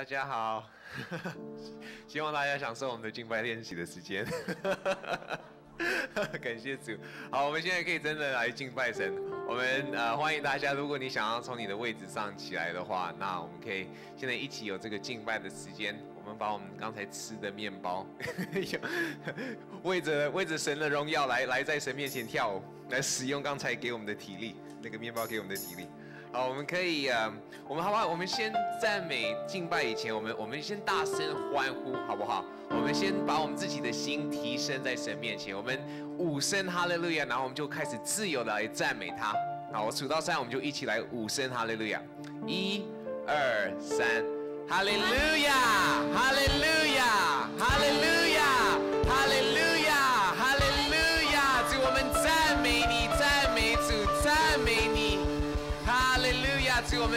大家好，希望大家享受我们的敬拜练习的时间。感谢主。好，我们现在可以真的来敬拜神。我们呃欢迎大家，如果你想要从你的位置上起来的话，那我们可以现在一起有这个敬拜的时间。我们把我们刚才吃的面包，为着为着神的荣耀来来在神面前跳舞，来使用刚才给我们的体力，那个面包给我们的体力。好，我们可以啊，我们好不好？我们先赞美敬拜以前，我们我们先大声欢呼，好不好？我们先把我们自己的心提升在神面前，我们五声哈利路亚，然后我们就开始自由的来赞美他。好，我数到三，我们就一起来五声哈利路亚，一、二、三，哈利路亚，哈利路亚，哈利路亚，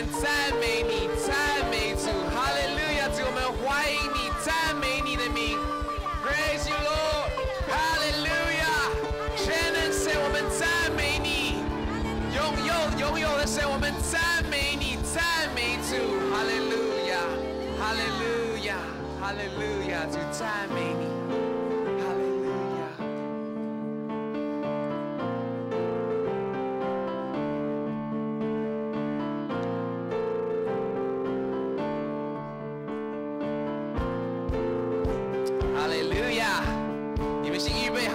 们赞美你，赞美主，哈利路亚，主我们欢迎你，赞美你的名，Praise you Lord，哈利路亚，全能神我们赞美你。拥有拥有的神，我们赞美你，赞美主，哈利路亚，哈利路亚，哈利路亚，主赞美你，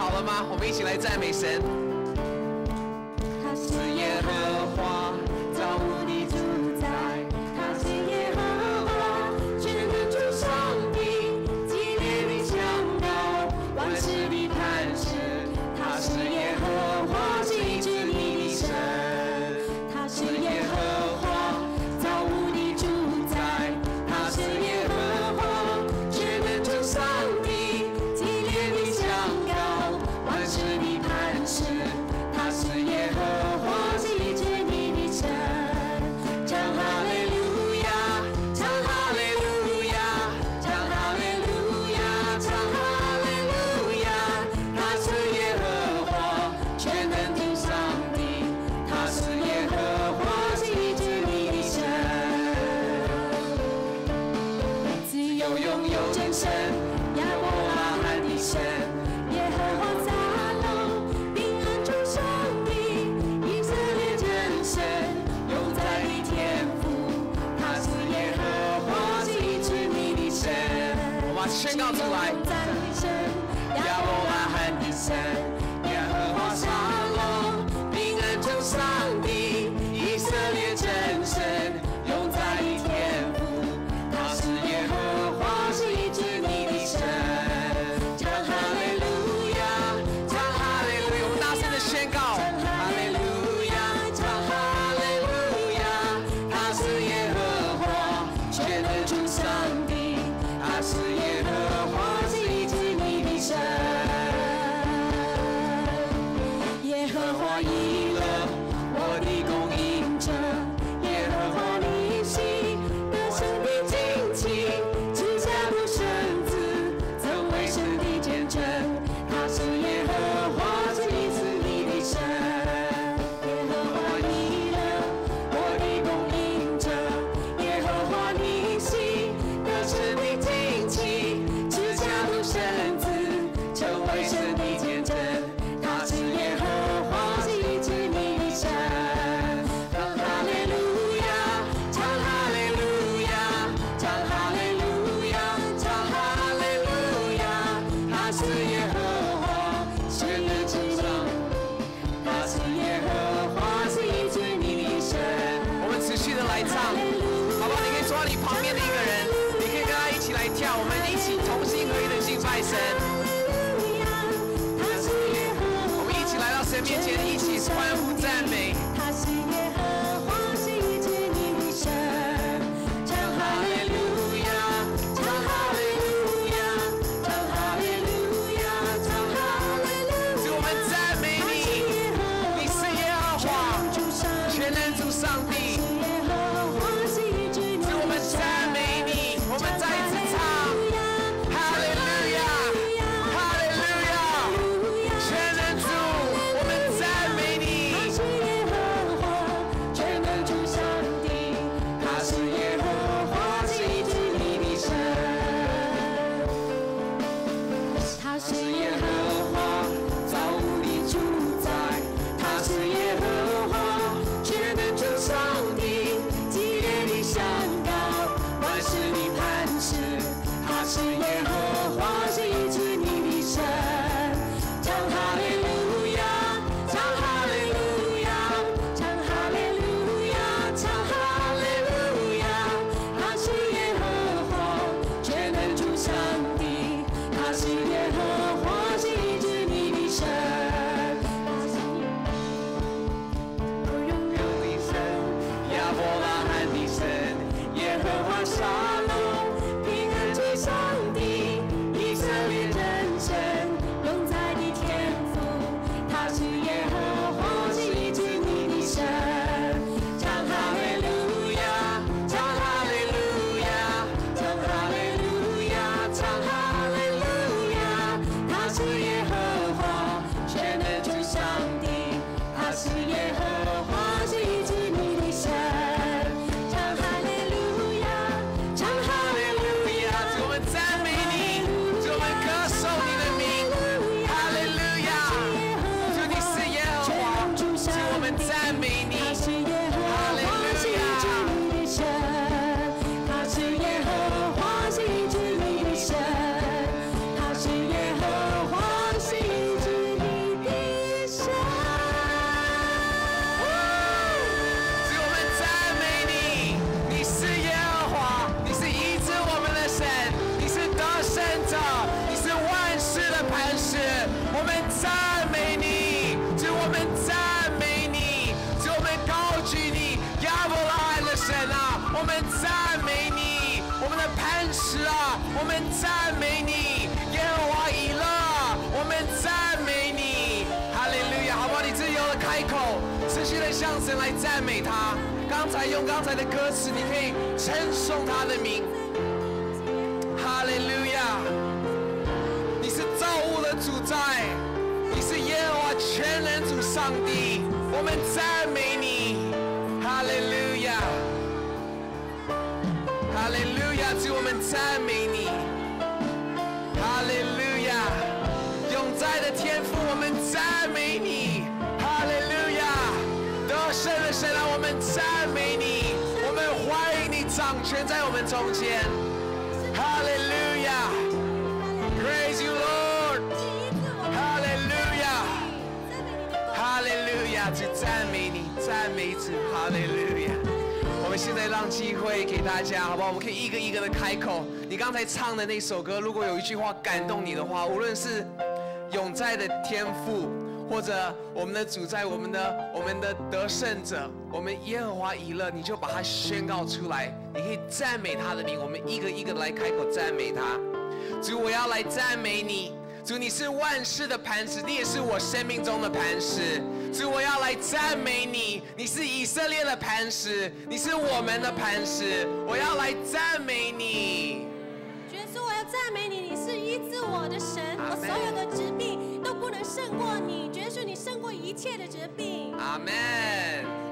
好了吗？我们一起来赞美神。罕耶才用刚才的歌词，你可以称颂他的名，哈利路亚。你是造物的主宰，你是耶和华全能主上帝，我们赞美你，哈利路亚，哈利路亚，主我们赞美你，哈利路亚，永在的天父，掌权在我们中间，哈利路亚。Praise you, Lord. 哈利路亚，哈利路亚，主赞美你，赞美主，哈利路亚。我们现在让机会给大家，好不好？我们可以一个一个的开口。你刚才唱的那首歌，如果有一句话感动你的话，无论是永在的天赋，或者我们的主在，我们的我们的得胜者，我们耶和华以勒，你就把它宣告出来。你可以赞美他的名，我们一个一个来开口赞美他。主，我要来赞美你。主，你是万事的磐石，你也是我生命中的磐石。主，我要来赞美你，你是以色列的磐石，你是我们的磐石。我要来赞美你。耶稣，我要赞美你，你是医治我的神，我所有的疾病都不能胜过你。耶稣，你胜过一切的疾病。阿门。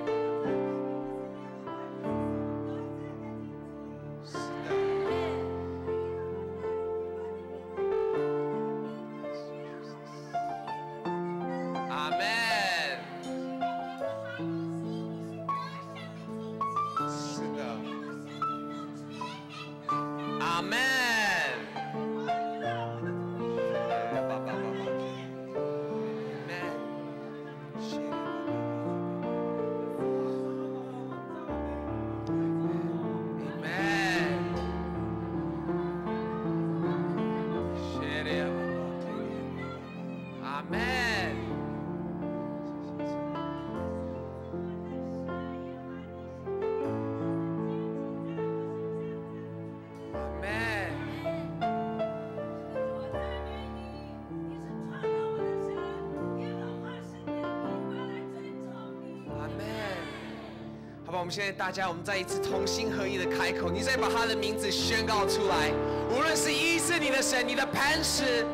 我们现在大家，我们再一次同心合一的开口，你再把他的名字宣告出来。无论是医治你的神、你的磐石、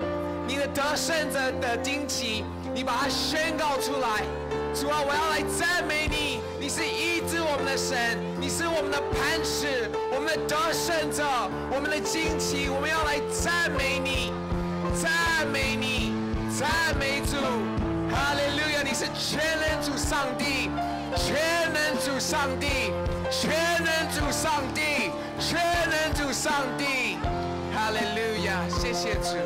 你的得胜者的荆棘，你把它宣告出来。主啊，我要来赞美你，你是医治我们的神，你是我们的磐石，我们的得胜者，我们的荆棘，我们要来赞美你，赞美你，赞美主。哈利路亚！你是全能主上帝，全主上帝，全能主上帝，全能主上帝。哈利路亚！谢谢主。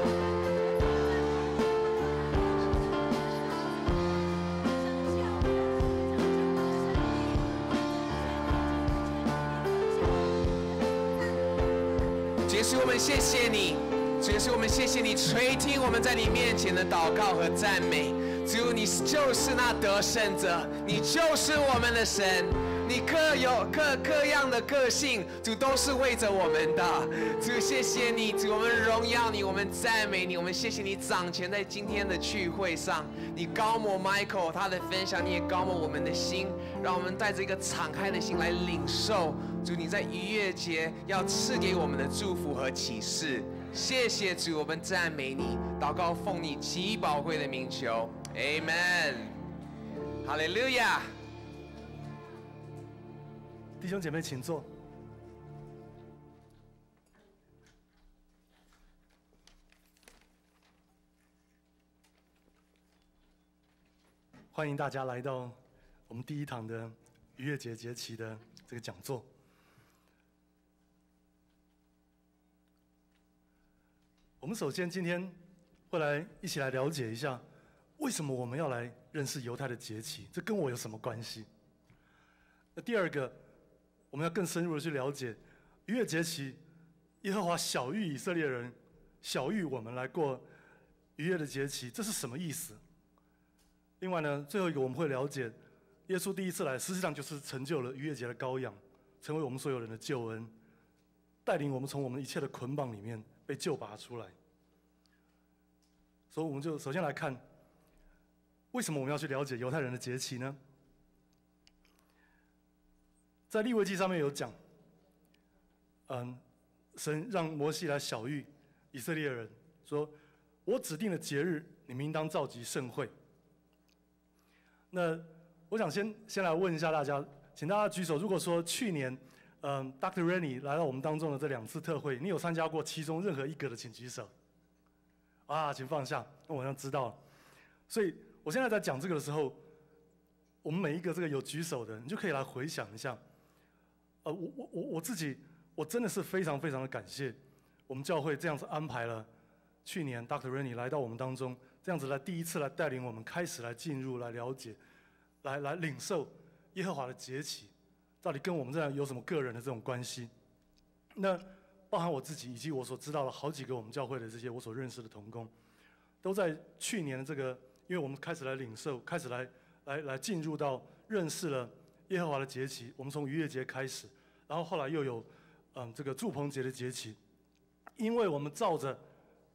主耶稣，我们谢谢你。主耶稣，我们谢谢你垂听我们在你面前的祷告和赞美。主，你就是那得胜者，你就是我们的神。你各有各各样的个性，主都是为着我们的。主，谢谢你，主，我们荣耀你，我们赞美你，我们谢谢你掌权在今天的聚会上，你高摩 Michael 他的分享，你也高摩我们的心，让我们带着一个敞开的心来领受主你在逾越节要赐给我们的祝福和启示。谢谢主，我们赞美你，祷告奉你极宝贵的名求，Amen，哈利路亚。弟兄姐妹，请坐。欢迎大家来到我们第一堂的逾越节节期的这个讲座。我们首先今天会来一起来了解一下，为什么我们要来认识犹太的节期？这跟我有什么关系？那第二个，我们要更深入的去了解逾越节期，耶和华小谕以色列人，小谕我们来过逾越的节期，这是什么意思？另外呢，最后一个我们会了解，耶稣第一次来，实际上就是成就了逾越节的羔羊，成为我们所有人的救恩，带领我们从我们一切的捆绑里面被救拔出来。所以我们就首先来看，为什么我们要去了解犹太人的节期呢？在立位记上面有讲，嗯，神让摩西来小谕以色列人，说：“我指定的节日，你们应当召集盛会。”那我想先先来问一下大家，请大家举手。如果说去年，嗯，Dr. Rennie 来到我们当中的这两次特会，你有参加过其中任何一个的，请举手。啊，请放下。那我好像知道了。所以我现在在讲这个的时候，我们每一个这个有举手的，你就可以来回想一下。呃，我我我我自己，我真的是非常非常的感谢我们教会这样子安排了。去年 Dr. Rennie 来到我们当中，这样子来第一次来带领我们开始来进入来了解，来来领受耶和华的节期，到底跟我们这样有什么个人的这种关系？那包含我自己以及我所知道的好几个我们教会的这些我所认识的同工，都在去年的这个，因为我们开始来领受，开始来来来进入到认识了耶和华的节期。我们从逾越节开始，然后后来又有嗯这个祝棚节的节期，因为我们照着。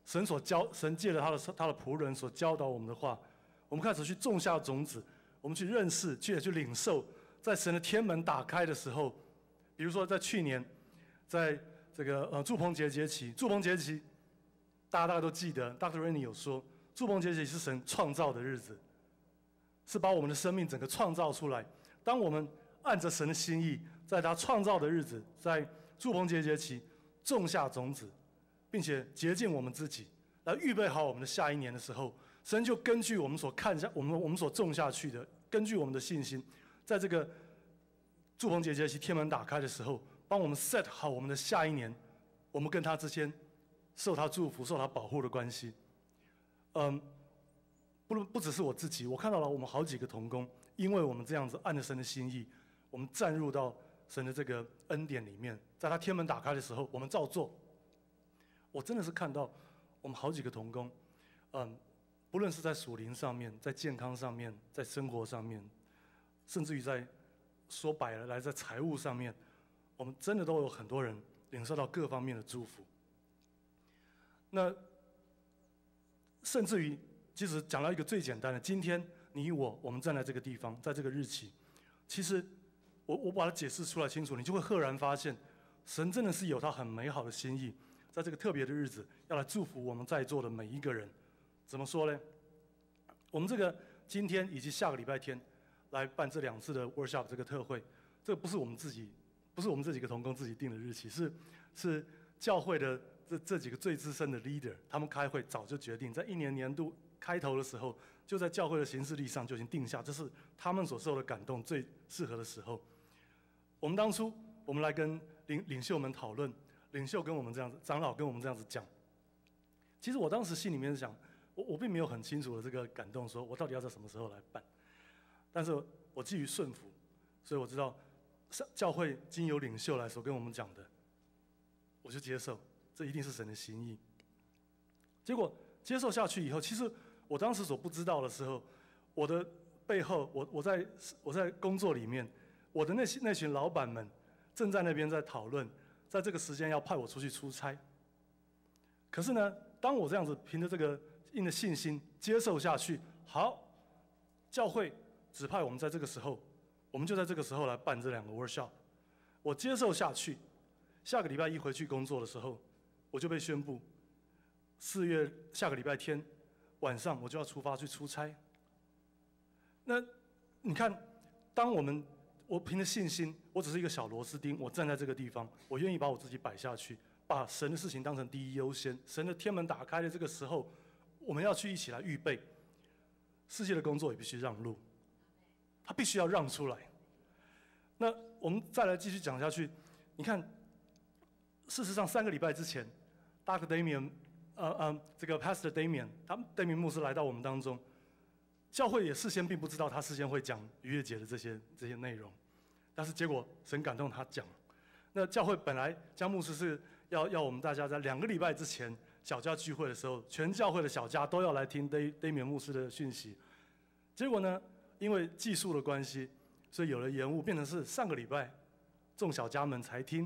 神所教，神借着他的他的仆人所教导我们的话，我们开始去种下种子，我们去认识，去也去领受，在神的天门打开的时候，比如说在去年，在这个呃祝棚节节期，祝棚节期，大家大家都记得，Dr. Rennie 有说，祝棚节期是神创造的日子，是把我们的生命整个创造出来。当我们按着神的心意，在他创造的日子，在祝棚节节期种下种子。并且洁净我们自己，来预备好我们的下一年的时候，神就根据我们所看下我们我们所种下去的，根据我们的信心，在这个祝棚节节期天门打开的时候，帮我们 set 好我们的下一年，我们跟他之间受他祝福、受他保护的关系。嗯，不不只是我自己，我看到了我们好几个同工，因为我们这样子按着神的心意，我们站入到神的这个恩典里面，在他天门打开的时候，我们照做。我真的是看到我们好几个同工，嗯，不论是在属灵上面，在健康上面，在生活上面，甚至于在说白了来在财务上面，我们真的都有很多人领受到各方面的祝福。那甚至于，即使讲到一个最简单的，今天你我我们站在这个地方，在这个日期，其实我我把它解释出来清楚，你就会赫然发现，神真的是有他很美好的心意。在这个特别的日子，要来祝福我们在座的每一个人，怎么说呢？我们这个今天以及下个礼拜天来办这两次的 workshop 这个特会，这不是我们自己，不是我们这几个同工自己定的日期，是是教会的这这几个最资深的 leader，他们开会早就决定，在一年年度开头的时候，就在教会的行事历上就已经定下，这是他们所受的感动最适合的时候。我们当初我们来跟领领袖们讨论。领袖跟我们这样子，长老跟我们这样子讲。其实我当时心里面想，我我并没有很清楚的这个感动，说我到底要在什么时候来办。但是我基于顺服，所以我知道，教会经由领袖来所跟我们讲的，我就接受，这一定是神的心意。结果接受下去以后，其实我当时所不知道的时候，我的背后，我我在我在工作里面，我的那些那群老板们正在那边在讨论，在这个时间要派我出去出差。可是呢，当我这样子凭着这个硬的信心接受下去，好，教会指派我们在这个时候，我们就在这个时候来办这两个 workshop。我接受下去，下个礼拜一回去工作的时候，我就被宣布，四月下个礼拜天晚上我就要出发去出差。那你看，当我们我凭着信心，我只是一个小螺丝钉，我站在这个地方，我愿意把我自己摆下去，把神的事情当成第一优先。神的天门打开的这个时候，我们要去一起来预备。世界的工作也必须让路，他必须要让出来。那我们再来继续讲下去，你看，事实上三个礼拜之前，Dr. Damian，呃呃，这个 Pastor Damian，他们 Damian 牧师来到我们当中。教会也事先并不知道他事先会讲逾越节的这些这些内容，但是结果神感动他讲。那教会本来江牧师是要要我们大家在两个礼拜之前小家聚会的时候，全教会的小家都要来听 Day Damian 牧师的讯息。结果呢，因为技术的关系，所以有了延误，变成是上个礼拜众小家们才听。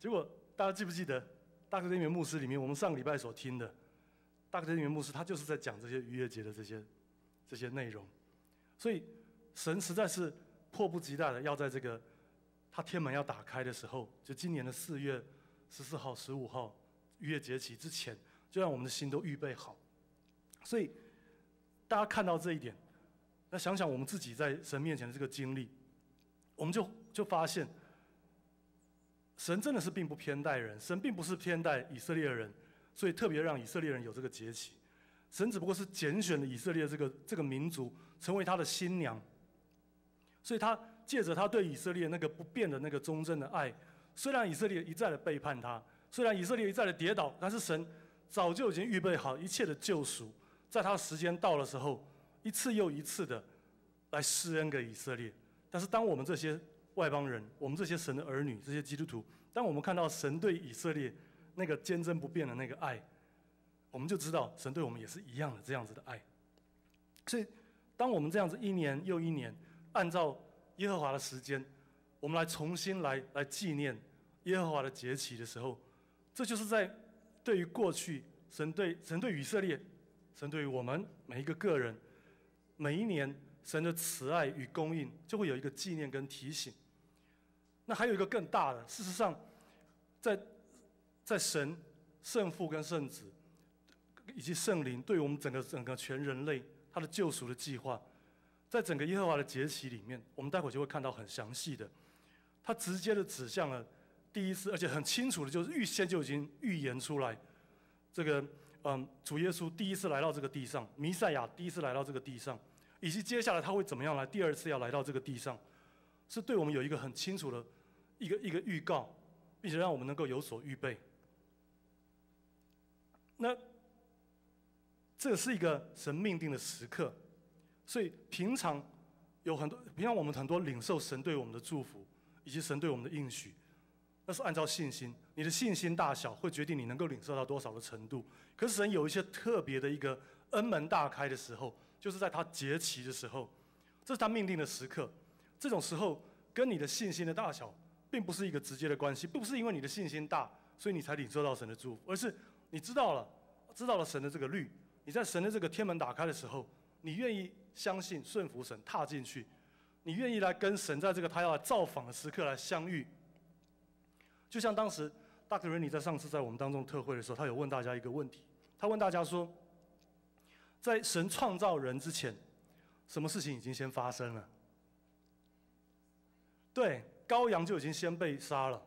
结果大家记不记得大哥 Damian 牧师里面我们上个礼拜所听的，大哥 Damian 牧师他就是在讲这些逾越节的这些。这些内容，所以神实在是迫不及待的要在这个他天门要打开的时候，就今年的四月十四号、十五号逾越节起之前，就让我们的心都预备好。所以大家看到这一点，那想想我们自己在神面前的这个经历，我们就就发现，神真的是并不偏待人，神并不是偏待以色列人，所以特别让以色列人有这个节期。神只不过是拣选了以色列这个这个民族，成为他的新娘。所以他借着他对以色列那个不变的那个忠贞的爱，虽然以色列一再的背叛他，虽然以色列一再的跌倒，但是神早就已经预备好一切的救赎，在他时间到的时候，一次又一次的来施恩给以色列。但是当我们这些外邦人，我们这些神的儿女，这些基督徒，当我们看到神对以色列那个坚贞不变的那个爱，我们就知道神对我们也是一样的这样子的爱，所以当我们这样子一年又一年，按照耶和华的时间，我们来重新来来纪念耶和华的节期的时候，这就是在对于过去神对神对以色列，神对于我们每一个个人，每一年神的慈爱与供应就会有一个纪念跟提醒。那还有一个更大的，事实上，在在神圣父跟圣子。以及圣灵对我们整个整个全人类他的救赎的计划，在整个耶和华的节期里面，我们待会就会看到很详细的，他直接的指向了第一次，而且很清楚的，就是预先就已经预言出来，这个嗯主耶稣第一次来到这个地上，弥赛亚第一次来到这个地上，以及接下来他会怎么样来第二次要来到这个地上，是对我们有一个很清楚的一个一个预告，并且让我们能够有所预备。那。这是一个神命定的时刻，所以平常有很多，平常我们很多领受神对我们的祝福，以及神对我们的应许，那是按照信心，你的信心大小会决定你能够领受到多少的程度。可是神有一些特别的一个恩门大开的时候，就是在他节期的时候，这是他命定的时刻。这种时候跟你的信心的大小，并不是一个直接的关系，不是因为你的信心大，所以你才领受到神的祝福，而是你知道了，知道了神的这个律。你在神的这个天门打开的时候，你愿意相信、顺服神，踏进去，你愿意来跟神在这个他要造访的时刻来相遇。就像当时大克瑞尼在上次在我们当中特会的时候，他有问大家一个问题，他问大家说，在神创造人之前，什么事情已经先发生了？对，羔羊就已经先被杀了，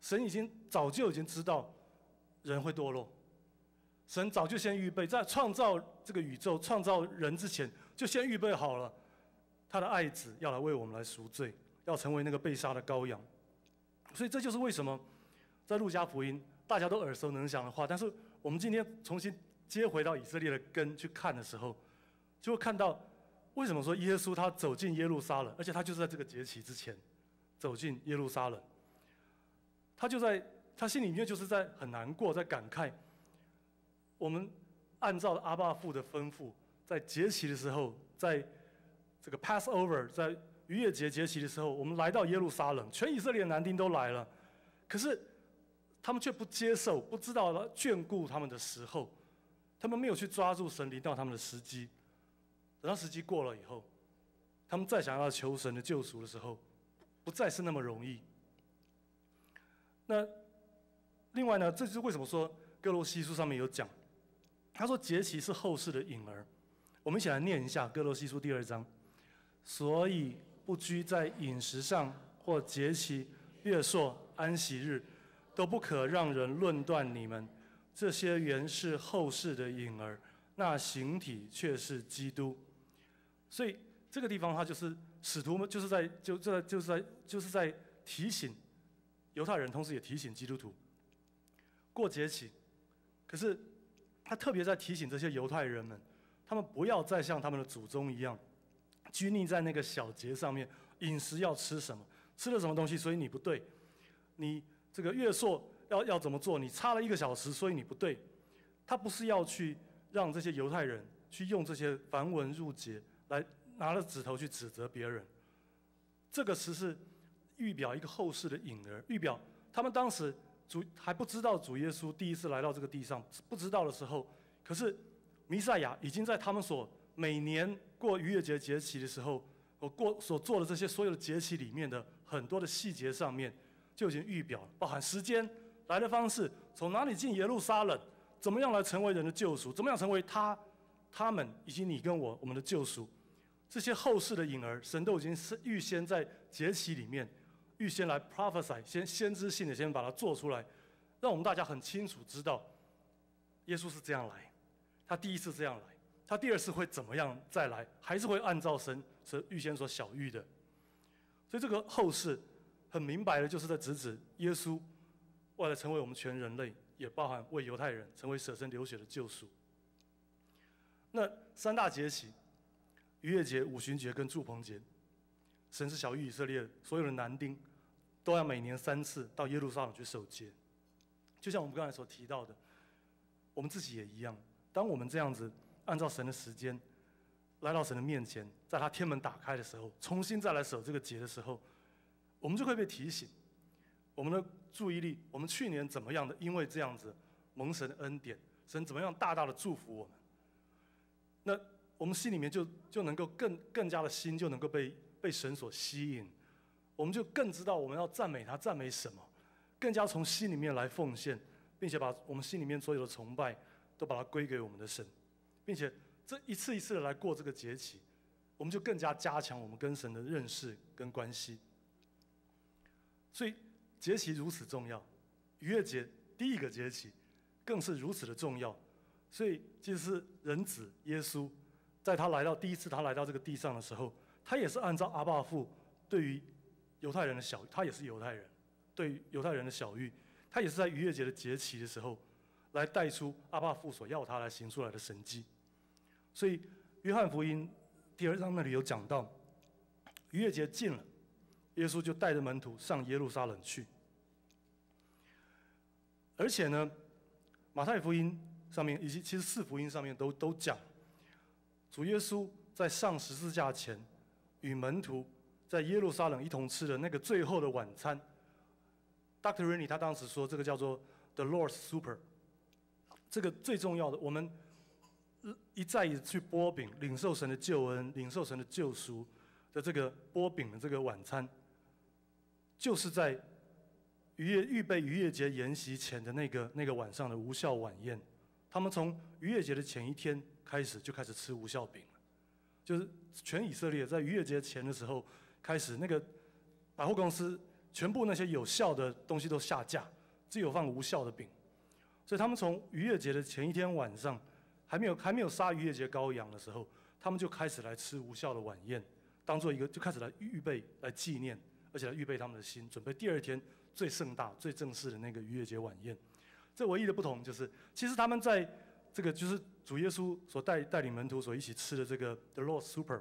神已经早就已经知道人会堕落。神早就先预备，在创造这个宇宙、创造人之前，就先预备好了，他的爱子要来为我们来赎罪，要成为那个被杀的羔羊。所以这就是为什么在路加福音大家都耳熟能详的话，但是我们今天重新接回到以色列的根去看的时候，就会看到为什么说耶稣他走进耶路撒冷，而且他就是在这个节期之前走进耶路撒冷，他就在他心里面就是在很难过，在感慨。我们按照阿爸父的吩咐，在节期的时候，在这个 Passover，在逾越节节期的时候，我们来到耶路撒冷，全以色列的男丁都来了，可是他们却不接受，不知道了眷顾他们的时候，他们没有去抓住神临到他们的时机。等到时机过了以后，他们再想要求神的救赎的时候，不再是那么容易。那另外呢，这就是为什么说哥罗西书上面有讲，他说节期是后世的影儿。我们一起来念一下哥罗西书第二章。所以不拘在饮食上或节期、月朔、安息日，都不可让人论断你们。这些原是后世的影儿，那形体却是基督。所以这个地方，的话就是使徒们，就是在就这就是在就是在提醒犹太人，同时也提醒基督徒过节期。可是他特别在提醒这些犹太人们，他们不要再像他们的祖宗一样。拘泥在那个小节上面，饮食要吃什么，吃了什么东西，所以你不对。你这个月朔要要怎么做？你差了一个小时，所以你不对。他不是要去让这些犹太人去用这些繁文缛节来拿了指头去指责别人。这个词是预表一个后世的影儿，预表他们当时主还不知道主耶稣第一次来到这个地上，不知道的时候，可是弥赛亚已经在他们所每年。过逾越节节期的时候，我过所做的这些所有的节期里面的很多的细节上面，就已经预表了，包含时间、来的方式、从哪里进耶路撒冷、怎么样来成为人的救赎、怎么样成为他、他们以及你跟我我们的救赎，这些后世的影儿，神都已经是预先在节期里面预先来 prophesy，先先知性的先把它做出来，让我们大家很清楚知道，耶稣是这样来，他第一次这样来。他第二次会怎么样再来？还是会按照神所预先所小预的？所以这个后世很明白的，就是在指指耶稣为了成为我们全人类，也包含为犹太人成为舍身流血的救赎。那三大节期：逾越节、五旬节跟祝棚节，神是小于以色列所有的男丁都要每年三次到耶路撒冷去守节。就像我们刚才所提到的，我们自己也一样，当我们这样子。按照神的时间来到神的面前，在他天门打开的时候，重新再来守这个节的时候，我们就会被提醒，我们的注意力，我们去年怎么样的？因为这样子蒙神恩典，神怎么样大大的祝福我们？那我们心里面就就能够更更加的心就能够被被神所吸引，我们就更知道我们要赞美他，赞美什么？更加从心里面来奉献，并且把我们心里面所有的崇拜都把它归给我们的神。并且这一次一次的来过这个节期，我们就更加加强我们跟神的认识跟关系。所以节期如此重要，逾越节第一个节期更是如此的重要。所以其实是人子耶稣，在他来到第一次他来到这个地上的时候，他也是按照阿爸父对于犹太人的小，他也是犹太人，对犹太人的小玉，他也是在逾越节的节期的时候，来带出阿爸父所要他来行出来的神迹。所以，约翰福音第二章那里有讲到，逾越节近了，耶稣就带着门徒上耶路撒冷去。而且呢，马太福音上面以及其实四福音上面都都讲，主耶稣在上十字架前，与门徒在耶路撒冷一同吃的那个最后的晚餐。Dr. Rennie 他当时说，这个叫做 The Lord's Supper，这个最重要的我们。一再一去剥饼，领受神的救恩，领受神的救赎的这个剥饼的这个晚餐，就是在逾越预备逾越节筵席前的那个那个晚上的无效晚宴。他们从逾越节的前一天开始就开始吃无效饼了，就是全以色列在逾越节前的时候开始，那个百货公司全部那些有效的东西都下架，只有放无效的饼。所以他们从逾越节的前一天晚上。还没有还没有杀逾越节羔羊的时候，他们就开始来吃无效的晚宴，当做一个就开始来预备来纪念，而且来预备他们的心，准备第二天最盛大、最正式的那个逾越节晚宴。这唯一的不同就是，其实他们在这个就是主耶稣所带带领门徒所一起吃的这个 The Lord Super，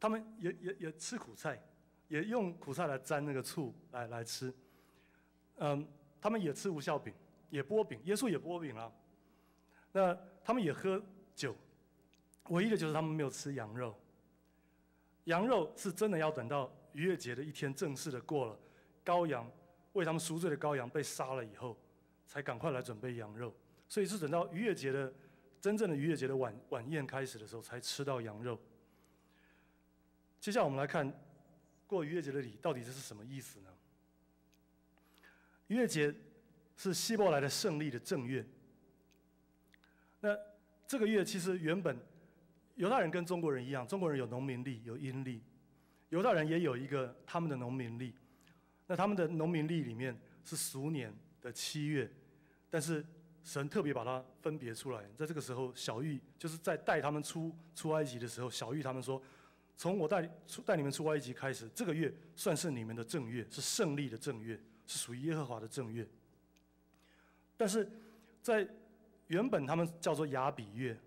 他们也也也吃苦菜，也用苦菜来沾那个醋来来吃。嗯，他们也吃无效饼，也剥饼，耶稣也剥饼了。那他们也喝酒，唯一的就是他们没有吃羊肉。羊肉是真的要等到逾越节的一天正式的过了，羔羊为他们赎罪的羔羊被杀了以后，才赶快来准备羊肉。所以是等到逾越节的真正的逾越节的晚晚宴开始的时候，才吃到羊肉。接下来我们来看过逾越节的礼到底这是什么意思呢？逾越节是希伯来的胜利的正月。那这个月其实原本犹太人跟中国人一样，中国人有农民历有阴历，犹太人也有一个他们的农民历。那他们的农民历里面是俗年的七月，但是神特别把它分别出来，在这个时候，小玉就是在带他们出出埃及的时候，小玉他们说，从我带出带你们出埃及开始，这个月算是你们的正月，是胜利的正月，是属于耶和华的正月。但是在原本他们叫做亚比月，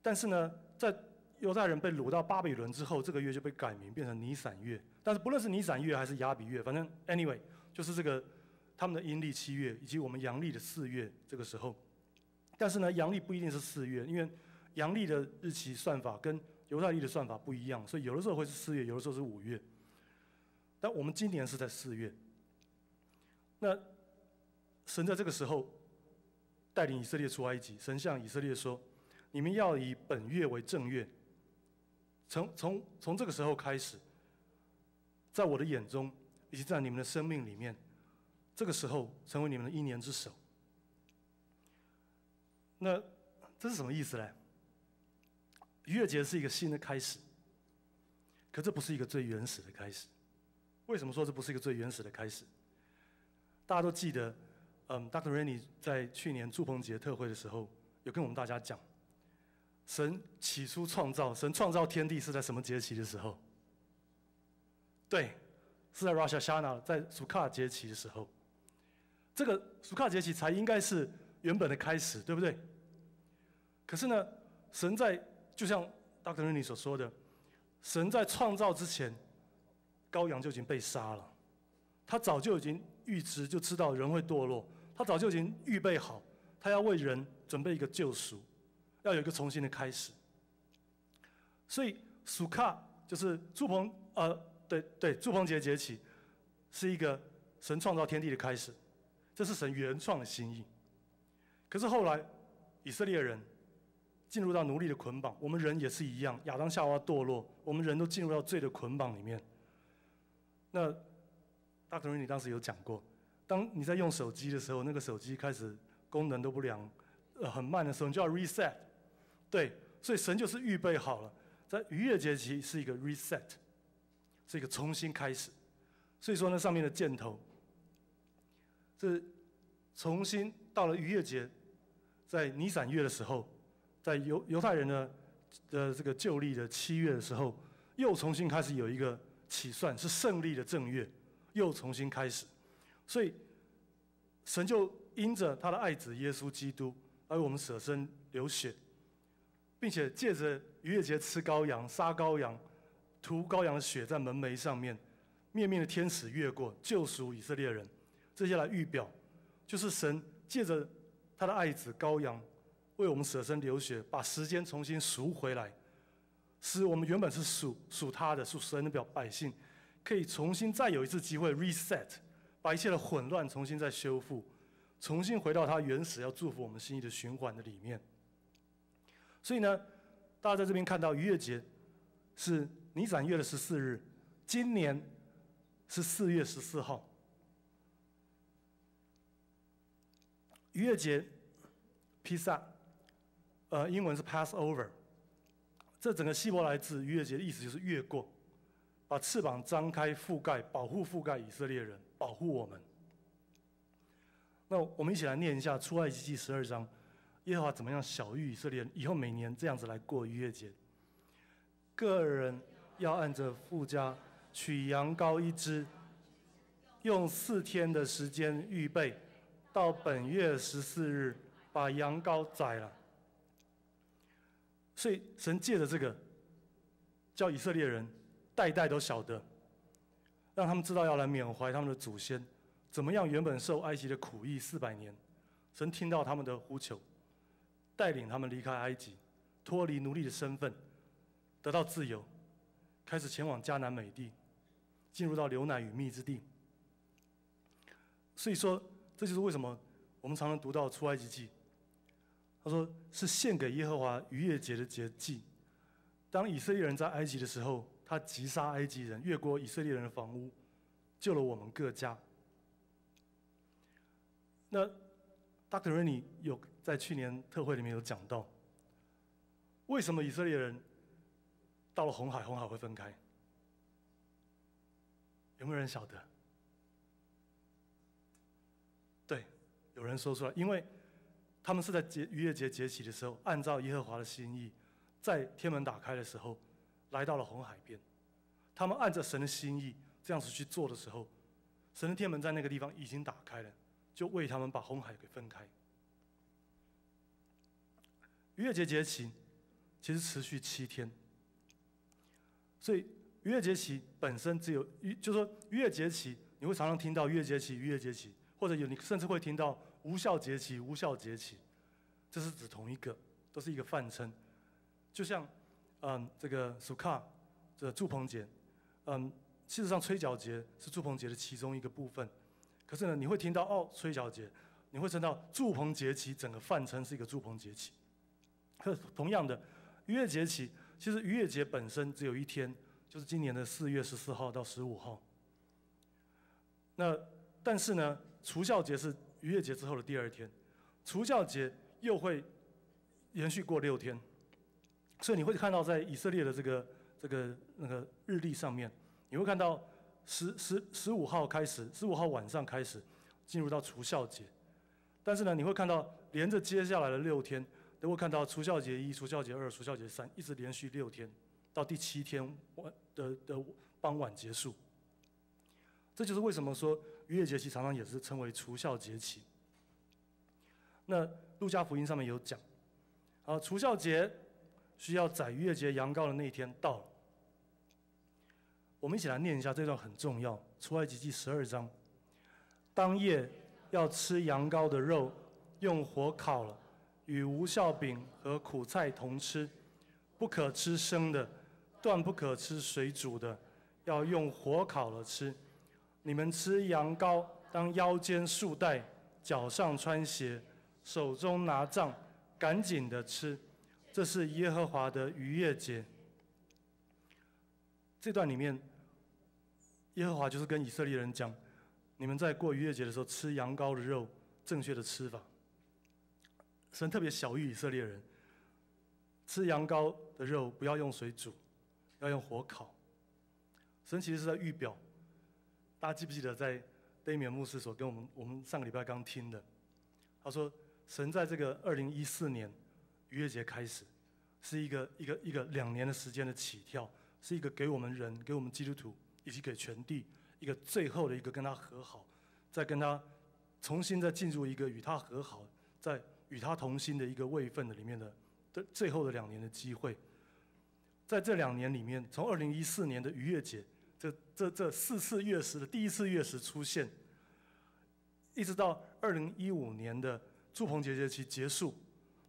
但是呢，在犹太人被掳到巴比伦之后，这个月就被改名变成尼散月。但是不论是尼散月还是亚比月，反正 anyway 就是这个他们的阴历七月以及我们阳历的四月这个时候。但是呢，阳历不一定是四月，因为阳历的日期算法跟犹太历的算法不一样，所以有的时候会是四月，有的时候是五月。但我们今年是在四月。那神在这个时候带领以色列出埃及，神向以色列说：“你们要以本月为正月。从从从这个时候开始，在我的眼中，以及在你们的生命里面，这个时候成为你们的一年之首。那这是什么意思呢？逾越节是一个新的开始，可这不是一个最原始的开始。为什么说这不是一个最原始的开始？大家都记得，嗯，Dr. Rennie 在去年祝棚节特会的时候，有跟我们大家讲，神起初创造，神创造天地是在什么节期的时候？对，是在 Rosh Hashanah，在苏卡节期的时候。这个苏卡节期才应该是原本的开始，对不对？可是呢，神在就像 Dr. Rennie 所说的，神在创造之前，羔羊就已经被杀了，他早就已经预知，就知道人会堕落，他早就已经预备好，他要为人准备一个救赎，要有一个重新的开始。所以苏卡就是祝棚，呃，对对，祝棚节节起，是一个神创造天地的开始，这是神原创的心意。可是后来以色列人进入到奴隶的捆绑，我们人也是一样，亚当夏娃堕落，我们人都进入到罪的捆绑里面。那大同仁，你当时有讲过，当你在用手机的时候，那个手机开始功能都不良，呃，很慢的时候，你就要 reset。对，所以神就是预备好了，在逾越节期是一个 reset，是一个重新开始。所以说呢，上面的箭头这重新到了逾越节，在尼散月的时候，在犹犹太人的的这个旧历的七月的时候，又重新开始有一个起算，是胜利的正月，又重新开始。所以神就因着他的爱子耶稣基督，而我们舍身流血，并且借着逾越节吃羔羊、杀羔羊、涂羔羊的血在门楣上面，面面的天使越过，救赎以色列人。这些来预表，就是神借着他的爱子羔羊，为我们舍身流血，把时间重新赎回来，使我们原本是属属他的、属神的表百姓，可以重新再有一次机会 reset，把一切的混乱重新再修复，重新回到他原始要祝福我们心意的循环的里面。所以呢，大家在这边看到逾越节是尼散月的十四日，今年是四月十四号。逾越节，披萨，呃，英文是 Passover。这整个希伯来字逾越节的意思就是越过，把翅膀张开覆盖，保护覆盖以色列人，保护我们。那我们一起来念一下出埃及记十二章，耶和华怎么样小谕以色列人，以后每年这样子来过逾越节。个人要按着附加取羊羔一只，用四天的时间预备。到本月十四日，把羊羔宰了。所以神借着这个，叫以色列人代代都晓得，让他们知道要来缅怀他们的祖先，怎么样原本受埃及的苦役四百年，神听到他们的呼求，带领他们离开埃及，脱离奴隶的身份，得到自由，开始前往迦南美地，进入到流奶与蜜之地。所以说，这就是为什么我们常常读到出埃及记，他说是献给耶和华逾越节的节祭。当以色列人在埃及的时候，他击杀埃及人，越过以色列人的房屋，救了我们各家。那 Dr. Rennie 有在去年特会里面有讲到，为什么以色列人到了红海，红海会分开？有没有人晓得？对，有人说出来，因为他们是在节逾越节节起的时候，按照耶和华的心意，在天门打开的时候，来到了红海边。他们按着神的心意这样子去做的时候，神的天门在那个地方已经打开了，就为他们把红海给分开。逾越节节期其实持续七天，所以逾越节期本身只有逾，就说逾越节期，你会常常听到逾越节期、逾越节期，或者有你甚至会听到无效节期、无效节期，这是指同一个，都是一个泛称。就像嗯这个苏卡这祝棚节，嗯事实上吹角节是祝棚节的其中一个部分，可是呢你会听到哦吹角节，你会知道祝棚节期整个泛称是一个祝棚节期。可同样的，逾越节期其实逾越节本身只有一天，就是今年的四月十四号到十五号。那但是呢，除孝节是逾越节之后的第二天，除孝节又会延续过六天，所以你会看到在以色列的这个这个那个日历上面，你会看到十十十五号开始，十五号晚上开始进入到除孝节，但是呢，你会看到连着接下来的六天。都会看到除孝节一、除孝节二、除孝节三，一直连续六天，到第七天晚的的傍晚结束。这就是为什么说逾越节期常常也是称为除孝节期。那路加福音上面有讲，啊，除孝节需要宰逾越节羊羔的那一天到了。我们一起来念一下这段很重要，出埃及记十二章，当夜要吃羊羔的肉，用火烤了。与无效饼和苦菜同吃，不可吃生的，断不可吃水煮的，要用火烤了吃。你们吃羊羔，当腰间束带，脚上穿鞋，手中拿杖，赶紧的吃。这是耶和华的逾越节。这段里面，耶和华就是跟以色列人讲：你们在过逾越节的时候吃羊羔的肉，正确的吃法。神特别小于以色列人，吃羊羔的肉不要用水煮，要用火烤。神其实是在预表，大家记不记得在 d a m i n 牧师所跟我们我们上个礼拜刚听的？他说，神在这个二零一四年逾越节开始，是一个一个一个两年的时间的起跳，是一个给我们人、给我们基督徒以及给全地一个最后的一个跟他和好，再跟他重新再进入一个与他和好，在。与他同心的一个位份的里面的的最后的两年的机会，在这两年里面，从二零一四年的逾越节，这这这四次月食的第一次月食出现，一直到二零一五年的祝棚节节期结束，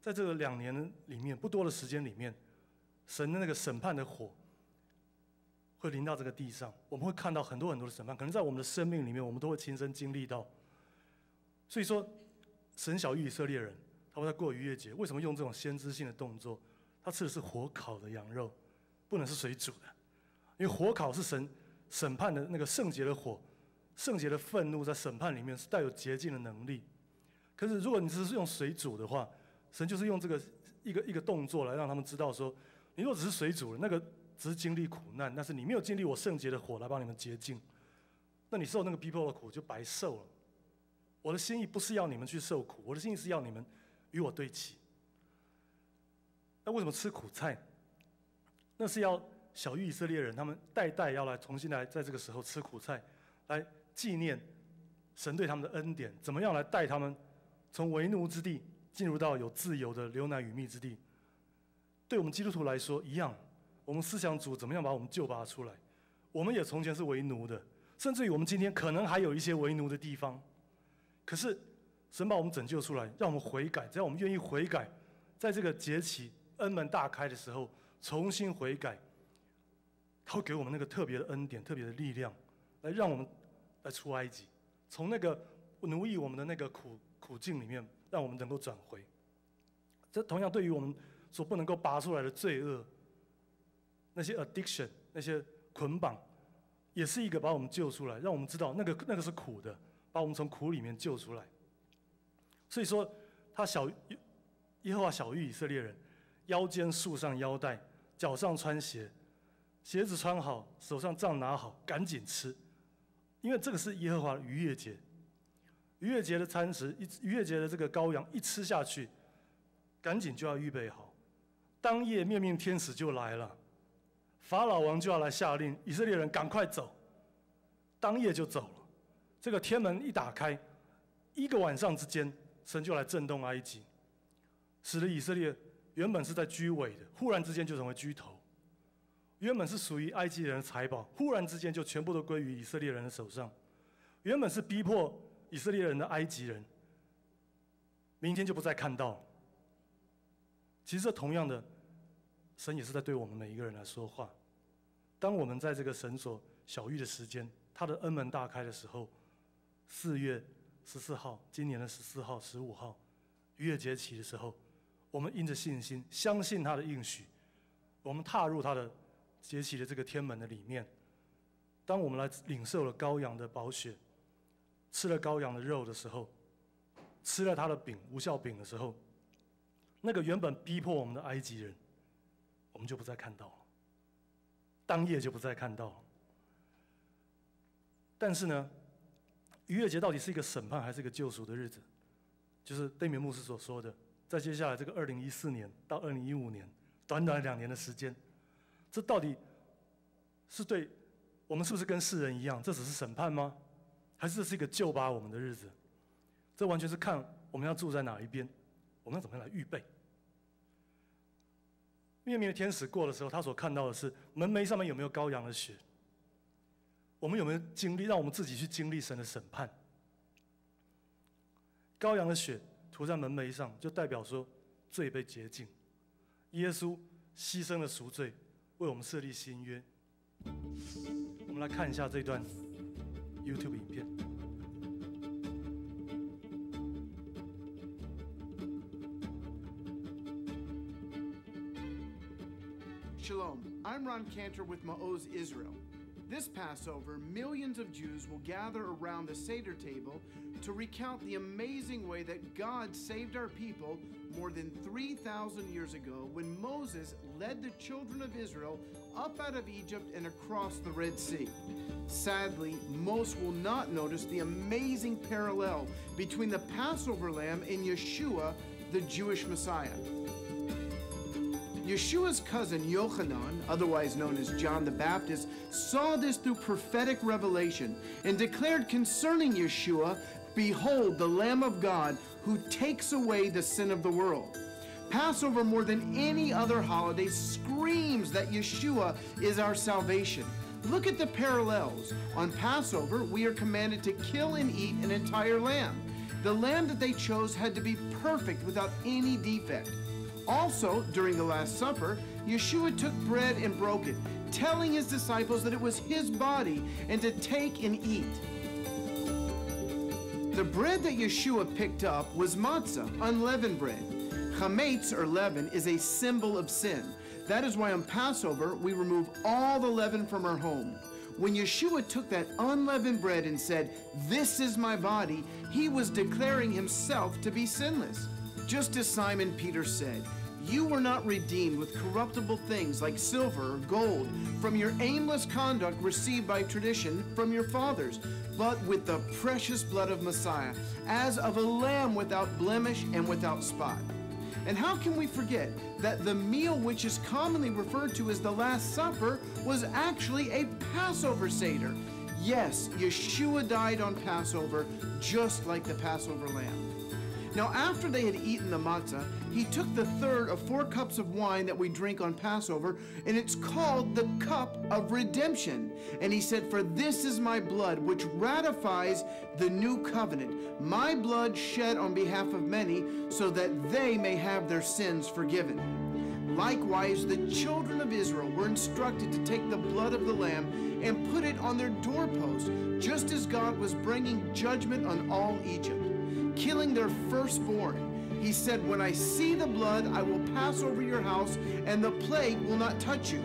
在这个两年里面不多的时间里面，神的那个审判的火会临到这个地上，我们会看到很多很多的审判，可能在我们的生命里面，我们都会亲身经历到。所以说，神小于以色列人。他们在过逾越节，为什么用这种先知性的动作？他吃的是火烤的羊肉，不能是水煮的，因为火烤是神审判的那个圣洁的火，圣洁的愤怒在审判里面是带有洁净的能力。可是如果你只是用水煮的话，神就是用这个一个一个动作来让他们知道说，你若只是水煮的，那个只是经历苦难，但是你没有经历我圣洁的火来帮你们洁净，那你受那个逼迫的苦就白受了。我的心意不是要你们去受苦，我的心意是要你们。与我对齐。那为什么吃苦菜？那是要小于以色列人，他们代代要来重新来在这个时候吃苦菜，来纪念神对他们的恩典，怎么样来带他们从为奴之地进入到有自由的流奶与蜜之地？对我们基督徒来说一样，我们思想主怎么样把我们救拔出来？我们也从前是为奴的，甚至于我们今天可能还有一些为奴的地方，可是。神把我们拯救出来，让我们悔改。只要我们愿意悔改，在这个节期恩门大开的时候，重新悔改，他会给我们那个特别的恩典、特别的力量，来让我们来出埃及，从那个奴役我们的那个苦苦境里面，让我们能够转回。这同样对于我们所不能够拔出来的罪恶，那些 addiction、那些捆绑，也是一个把我们救出来，让我们知道那个那个是苦的，把我们从苦里面救出来。所以说，他小耶和华小玉以色列人，腰间束上腰带，脚上穿鞋，鞋子穿好，手上杖拿好，赶紧吃，因为这个是耶和华的逾越节。逾越节的餐食，一逾越节的这个羔羊一吃下去，赶紧就要预备好。当夜面命天使就来了，法老王就要来下令，以色列人赶快走。当夜就走了，这个天门一打开，一个晚上之间，神就来震动埃及。使得以色列原本是在居尾的，忽然之间就成为居头；原本是属于埃及人的财宝，忽然之间就全部都归于以色列人的手上；原本是逼迫以色列人的埃及人，明天就不再看到。其实这同样的，神也是在对我们每一个人来说话。当我们在这个神所小遇的时间，他的恩门大开的时候，四月十四号，今年的十四号、十五号，逾越节起的时候。我们因着信心，相信他的应许，我们踏入他的节期的这个天门的里面。当我们来领受了羔羊的宝血，吃了羔羊的肉的时候，吃了他的饼无效饼的时候，那个原本逼迫我们的埃及人，我们就不再看到了，当夜就不再看到了。但是呢，逾越节到底是一个审判还是一个救赎的日子？就是对面牧师所说的。在接下来这个二零一四年到二零一五年，短短两年的时间，这到底是对我们是不是跟世人一样？这只是审判吗？还是这是一个救拔我们的日子？这完全是看我们要住在哪一边，我们要怎么样来预备。灭灭天使过的时候，他所看到的是门楣上面有没有羔羊的血？我们有没有经历？让我们自己去经历神的审判？羔羊的血。涂在门楣上，就代表说罪被洁净。耶稣牺牲了赎罪，为我们设立新约。我们来看一下这段 YouTube 影片。Shalom, I'm Ron Cantor with Ma'oz Israel. This Passover, millions of Jews will gather around the Seder table to recount the amazing way that God saved our people more than 3,000 years ago when Moses led the children of Israel up out of Egypt and across the Red Sea. Sadly, most will not notice the amazing parallel between the Passover lamb and Yeshua, the Jewish Messiah. Yeshua's cousin Yochanan, otherwise known as John the Baptist, saw this through prophetic revelation and declared concerning Yeshua, Behold, the Lamb of God who takes away the sin of the world. Passover, more than any other holiday, screams that Yeshua is our salvation. Look at the parallels. On Passover, we are commanded to kill and eat an entire lamb. The lamb that they chose had to be perfect without any defect. Also, during the Last Supper, Yeshua took bread and broke it, telling his disciples that it was his body and to take and eat. The bread that Yeshua picked up was matzah, unleavened bread. Chametz, or leaven, is a symbol of sin. That is why on Passover, we remove all the leaven from our home. When Yeshua took that unleavened bread and said, This is my body, he was declaring himself to be sinless. Just as Simon Peter said, You were not redeemed with corruptible things like silver or gold from your aimless conduct received by tradition from your fathers, but with the precious blood of Messiah, as of a lamb without blemish and without spot. And how can we forget that the meal which is commonly referred to as the Last Supper was actually a Passover Seder? Yes, Yeshua died on Passover just like the Passover lamb. Now, after they had eaten the matzah, he took the third of four cups of wine that we drink on Passover, and it's called the cup of redemption. And he said, For this is my blood, which ratifies the new covenant, my blood shed on behalf of many, so that they may have their sins forgiven. Likewise, the children of Israel were instructed to take the blood of the lamb and put it on their doorposts, just as God was bringing judgment on all Egypt, killing their firstborn. He said, When I see the blood, I will pass over your house, and the plague will not touch you.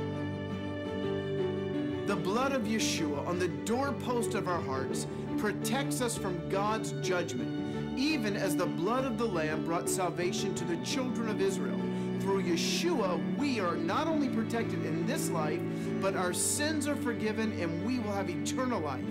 The blood of Yeshua on the doorpost of our hearts protects us from God's judgment, even as the blood of the Lamb brought salvation to the children of Israel. Through Yeshua, we are not only protected in this life, but our sins are forgiven and we will have eternal life.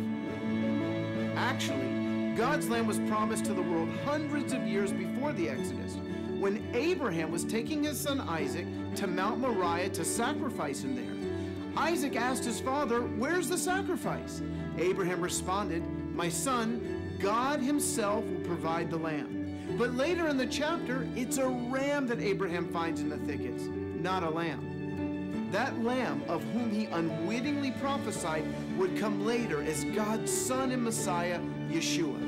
Actually, God's land was promised to the world hundreds of years before the Exodus. When Abraham was taking his son Isaac to Mount Moriah to sacrifice him there, Isaac asked his father, Where's the sacrifice? Abraham responded, My son, God himself will provide the lamb. But later in the chapter, it's a ram that Abraham finds in the thickets, not a lamb. That lamb of whom he unwittingly prophesied would come later as God's son and Messiah, Yeshua.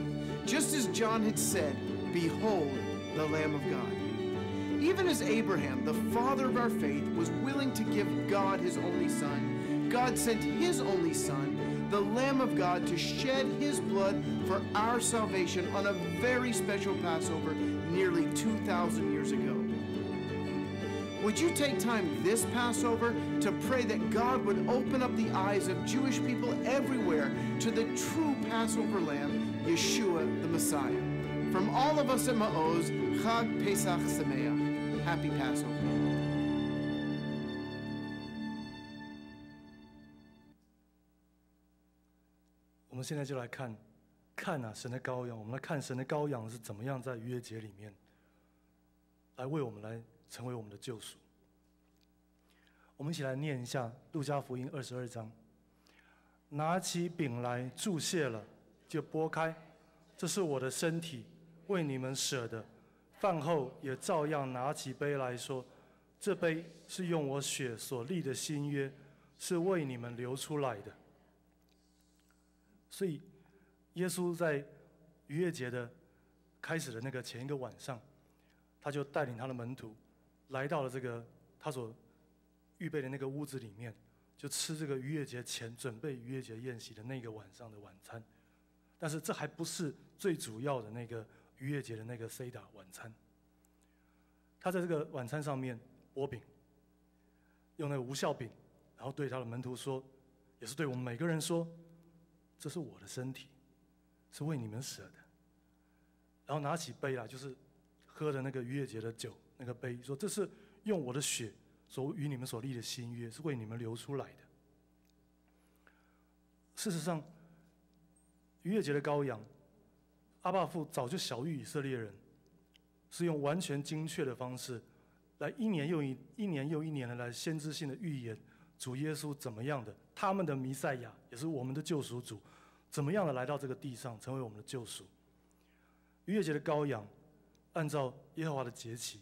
Just as John had said, Behold, the Lamb of God. Even as Abraham, the father of our faith, was willing to give God his only son, God sent his only son, the Lamb of God, to shed his blood for our salvation on a very special Passover nearly 2,000 years ago. Would you take time this Passover to pray that God would open up the eyes of Jewish people everywhere to the true Passover lamb, Yeshua the Messiah? From all of us at Ma'oz, Chag Pesach Sameach. Happy Passover. 我们现在就来看，看啊，神的羔羊。我们来看神的羔羊是怎么样在逾越节里面，来为我们来成为我们的救赎。我们一起来念一下《路加福音》二十二章。拿起饼来注谢了，就拨开，这是我的身体，为你们舍的。饭后也照样拿起杯来说：“这杯是用我血所立的新约，是为你们流出来的。”所以，耶稣在逾越节的开始的那个前一个晚上，他就带领他的门徒来到了这个他所预备的那个屋子里面，就吃这个逾越节前准备逾越节宴席的那个晚上的晚餐。但是这还不是最主要的那个逾越节的那个 C 打晚餐。他在这个晚餐上面剥饼，用那个无效饼，然后对他的门徒说，也是对我们每个人说。这是我的身体，是为你们舍的。然后拿起杯来，就是喝的那个逾越节的酒，那个杯，说这是用我的血所与你们所立的新约，是为你们流出来的。事实上，逾越节的羔羊，阿爸父早就晓谕以色列人，是用完全精确的方式，来一年又一一年又一年的来先知性的预言主耶稣怎么样的。他们的弥赛亚也是我们的救赎主，怎么样的来到这个地上，成为我们的救赎？逾越节的羔羊，按照耶和华的节期，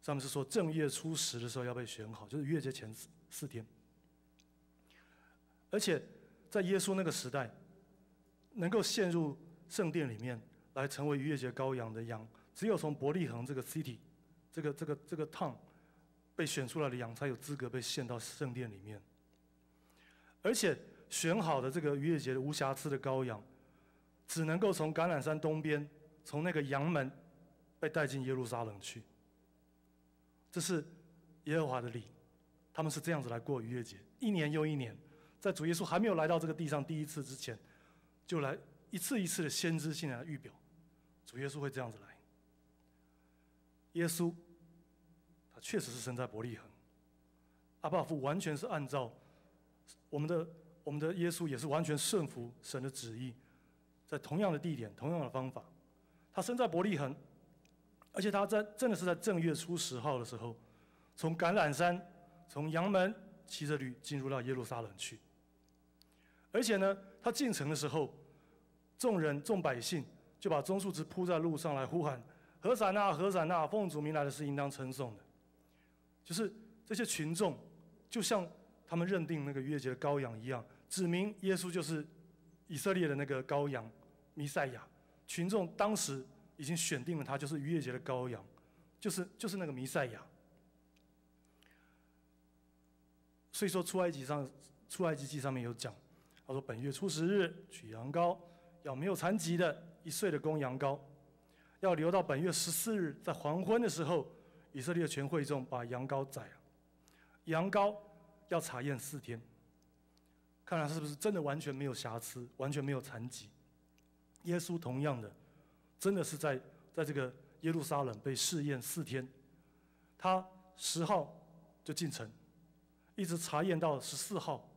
上面是说正月初十的时候要被选好，就是逾越节前四四天。而且在耶稣那个时代，能够陷入圣殿里面来成为逾越节羔羊的羊，只有从伯利恒这个 city，这个这个这个 town 被选出来的羊才有资格被献到圣殿里面。而且选好的这个逾越节的无瑕疵的羔羊，只能够从橄榄山东边，从那个羊门被带进耶路撒冷去。这是耶和华的礼，他们是这样子来过逾越节，一年又一年，在主耶稣还没有来到这个地上第一次之前，就来一次一次的先知性的预表，主耶稣会这样子来。耶稣，他确实是生在伯利恒，阿爸父完全是按照。我们的我们的耶稣也是完全顺服神的旨意，在同样的地点、同样的方法，他生在伯利恒，而且他在真的是在正月初十号的时候，从橄榄山、从阳门骑着驴进入到耶路撒冷去。而且呢，他进城的时候，众人众百姓就把棕树枝铺在路上来呼喊：“何闪呐，何闪呐！奉主名来的是应当称颂的。”就是这些群众，就像。他们认定那个逾越节的羔羊一样，指明耶稣就是以色列的那个羔羊弥赛亚。群众当时已经选定了他，就是逾越节的羔羊，就是就是那个弥赛亚。所以说出埃及上出埃及记上面有讲，说本月初十日取羊羔，要没有残疾的一岁的公羊羔，要留到本月十四日，在黄昏的时候，以色列全会众把羊羔宰了，羊羔要查验四天，看看是不是真的完全没有瑕疵，完全没有残疾。耶稣同样的，真的是在在这个耶路撒冷被试验四天，他十号就进城，一直查验到十四号，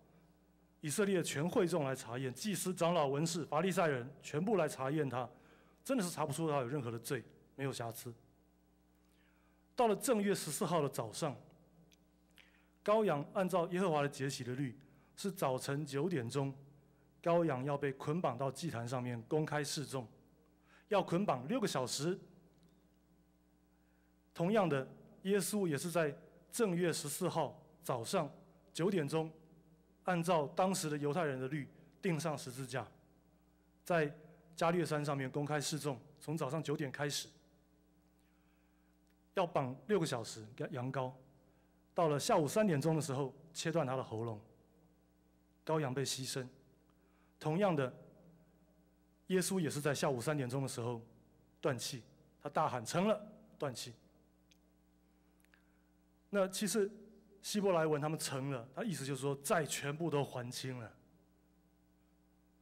以色列全会众来查验，祭司、长老、文士、法利赛人全部来查验他，真的是查不出他有任何的罪，没有瑕疵。到了正月十四号的早上，羔羊按照耶和华的节期的律，是早晨九点钟，羔羊要被捆绑到祭坛上面公开示众，要捆绑六个小时。同样的，耶稣也是在正月十四号早上九点钟，按照当时的犹太人的律钉上十字架，在加略山上面公开示众，从早上九点开始，要绑六个小时羊羔，到了下午三点钟的时候切断他的喉咙，羔羊被牺牲。同样的，耶稣也是在下午三点钟的时候断气，他大喊成了，断气。那其实希伯来文他们成了，他意思就是说债全部都还清了，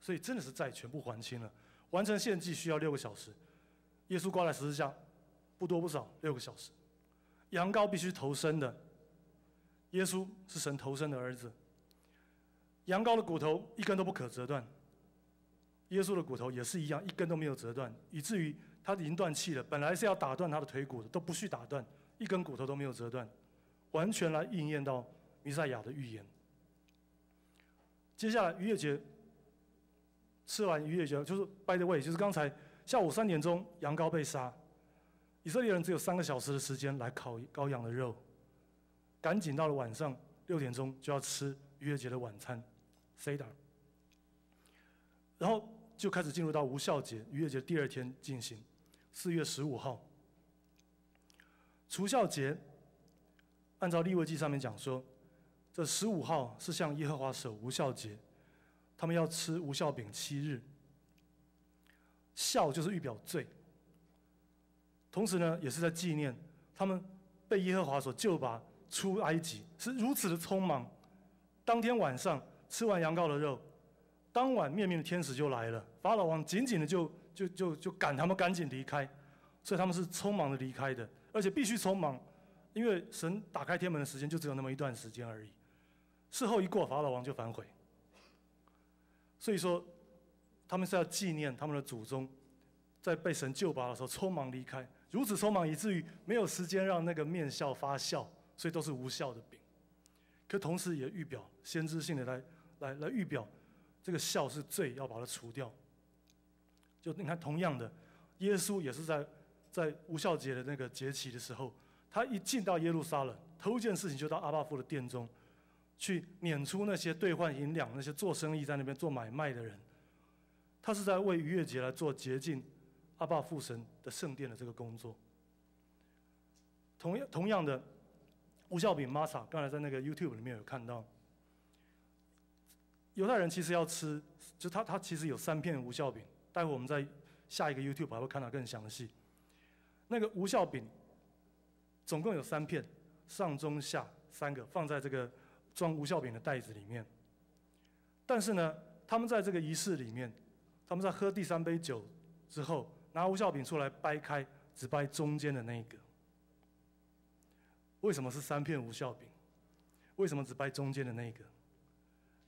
所以真的是债全部还清了。完成献祭需要六个小时，耶稣挂在十字架，不多不少六个小时。羊羔必须投生的，耶稣是神投生的儿子。羊羔的骨头一根都不可折断，耶稣的骨头也是一样，一根都没有折断，以至于他已经断气了，本来是要打断他的腿骨的，都不需打断，一根骨头都没有折断。完全来应验到弥赛亚的预言。接下来逾越节吃完逾越节，就是 by the way，就是刚才下午三点钟羊羔被杀，以色列人只有三个小时的时间来烤羔羊的肉，赶紧到了晚上六点钟就要吃逾越节的晚餐，Seder，然后就开始进入到无效节，逾越节第二天进行，四月十五号，除孝节。按照立位记上面讲说，这十五号是向耶和华守无效节，他们要吃无效饼七日。孝就是预表罪，同时呢，也是在纪念他们被耶和华所救拔出埃及，是如此的匆忙。当天晚上吃完羊羔的肉，当晚面面的天使就来了，法老王紧紧的就就就就赶他们赶紧离开，所以他们是匆忙的离开的，而且必须匆忙。因为神打开天门的时间就只有那么一段时间而已，事后一过，法老王就反悔。所以说，他们是要纪念他们的祖宗，在被神救拔的时候匆忙离开，如此匆忙以至于没有时间让那个面笑发笑，所以都是无效的饼。可同时也预表先知性的来来来预表，这个笑是罪，要把它除掉。就你看，同样的，耶稣也是在在无效节的那个节期的时候。他一进到耶路撒冷，头一件事情就到阿巴夫的殿中，去撵出那些兑换银两、那些做生意在那边做买卖的人。他是在为逾越节来做洁净阿巴父神的圣殿的这个工作。同样同样的，无效饼玛莎刚才在那个 YouTube 里面有看到，犹太人其实要吃，就他他其实有三片无效饼，待会我们在下一个 YouTube 还会看到更详细。那个无效饼。总共有三片，上中下三个放在这个装无效饼的袋子里面。但是呢，他们在这个仪式里面，他们在喝第三杯酒之后，拿无效饼出来掰开，只掰中间的那一个。为什么是三片无效饼？为什么只掰中间的那一个？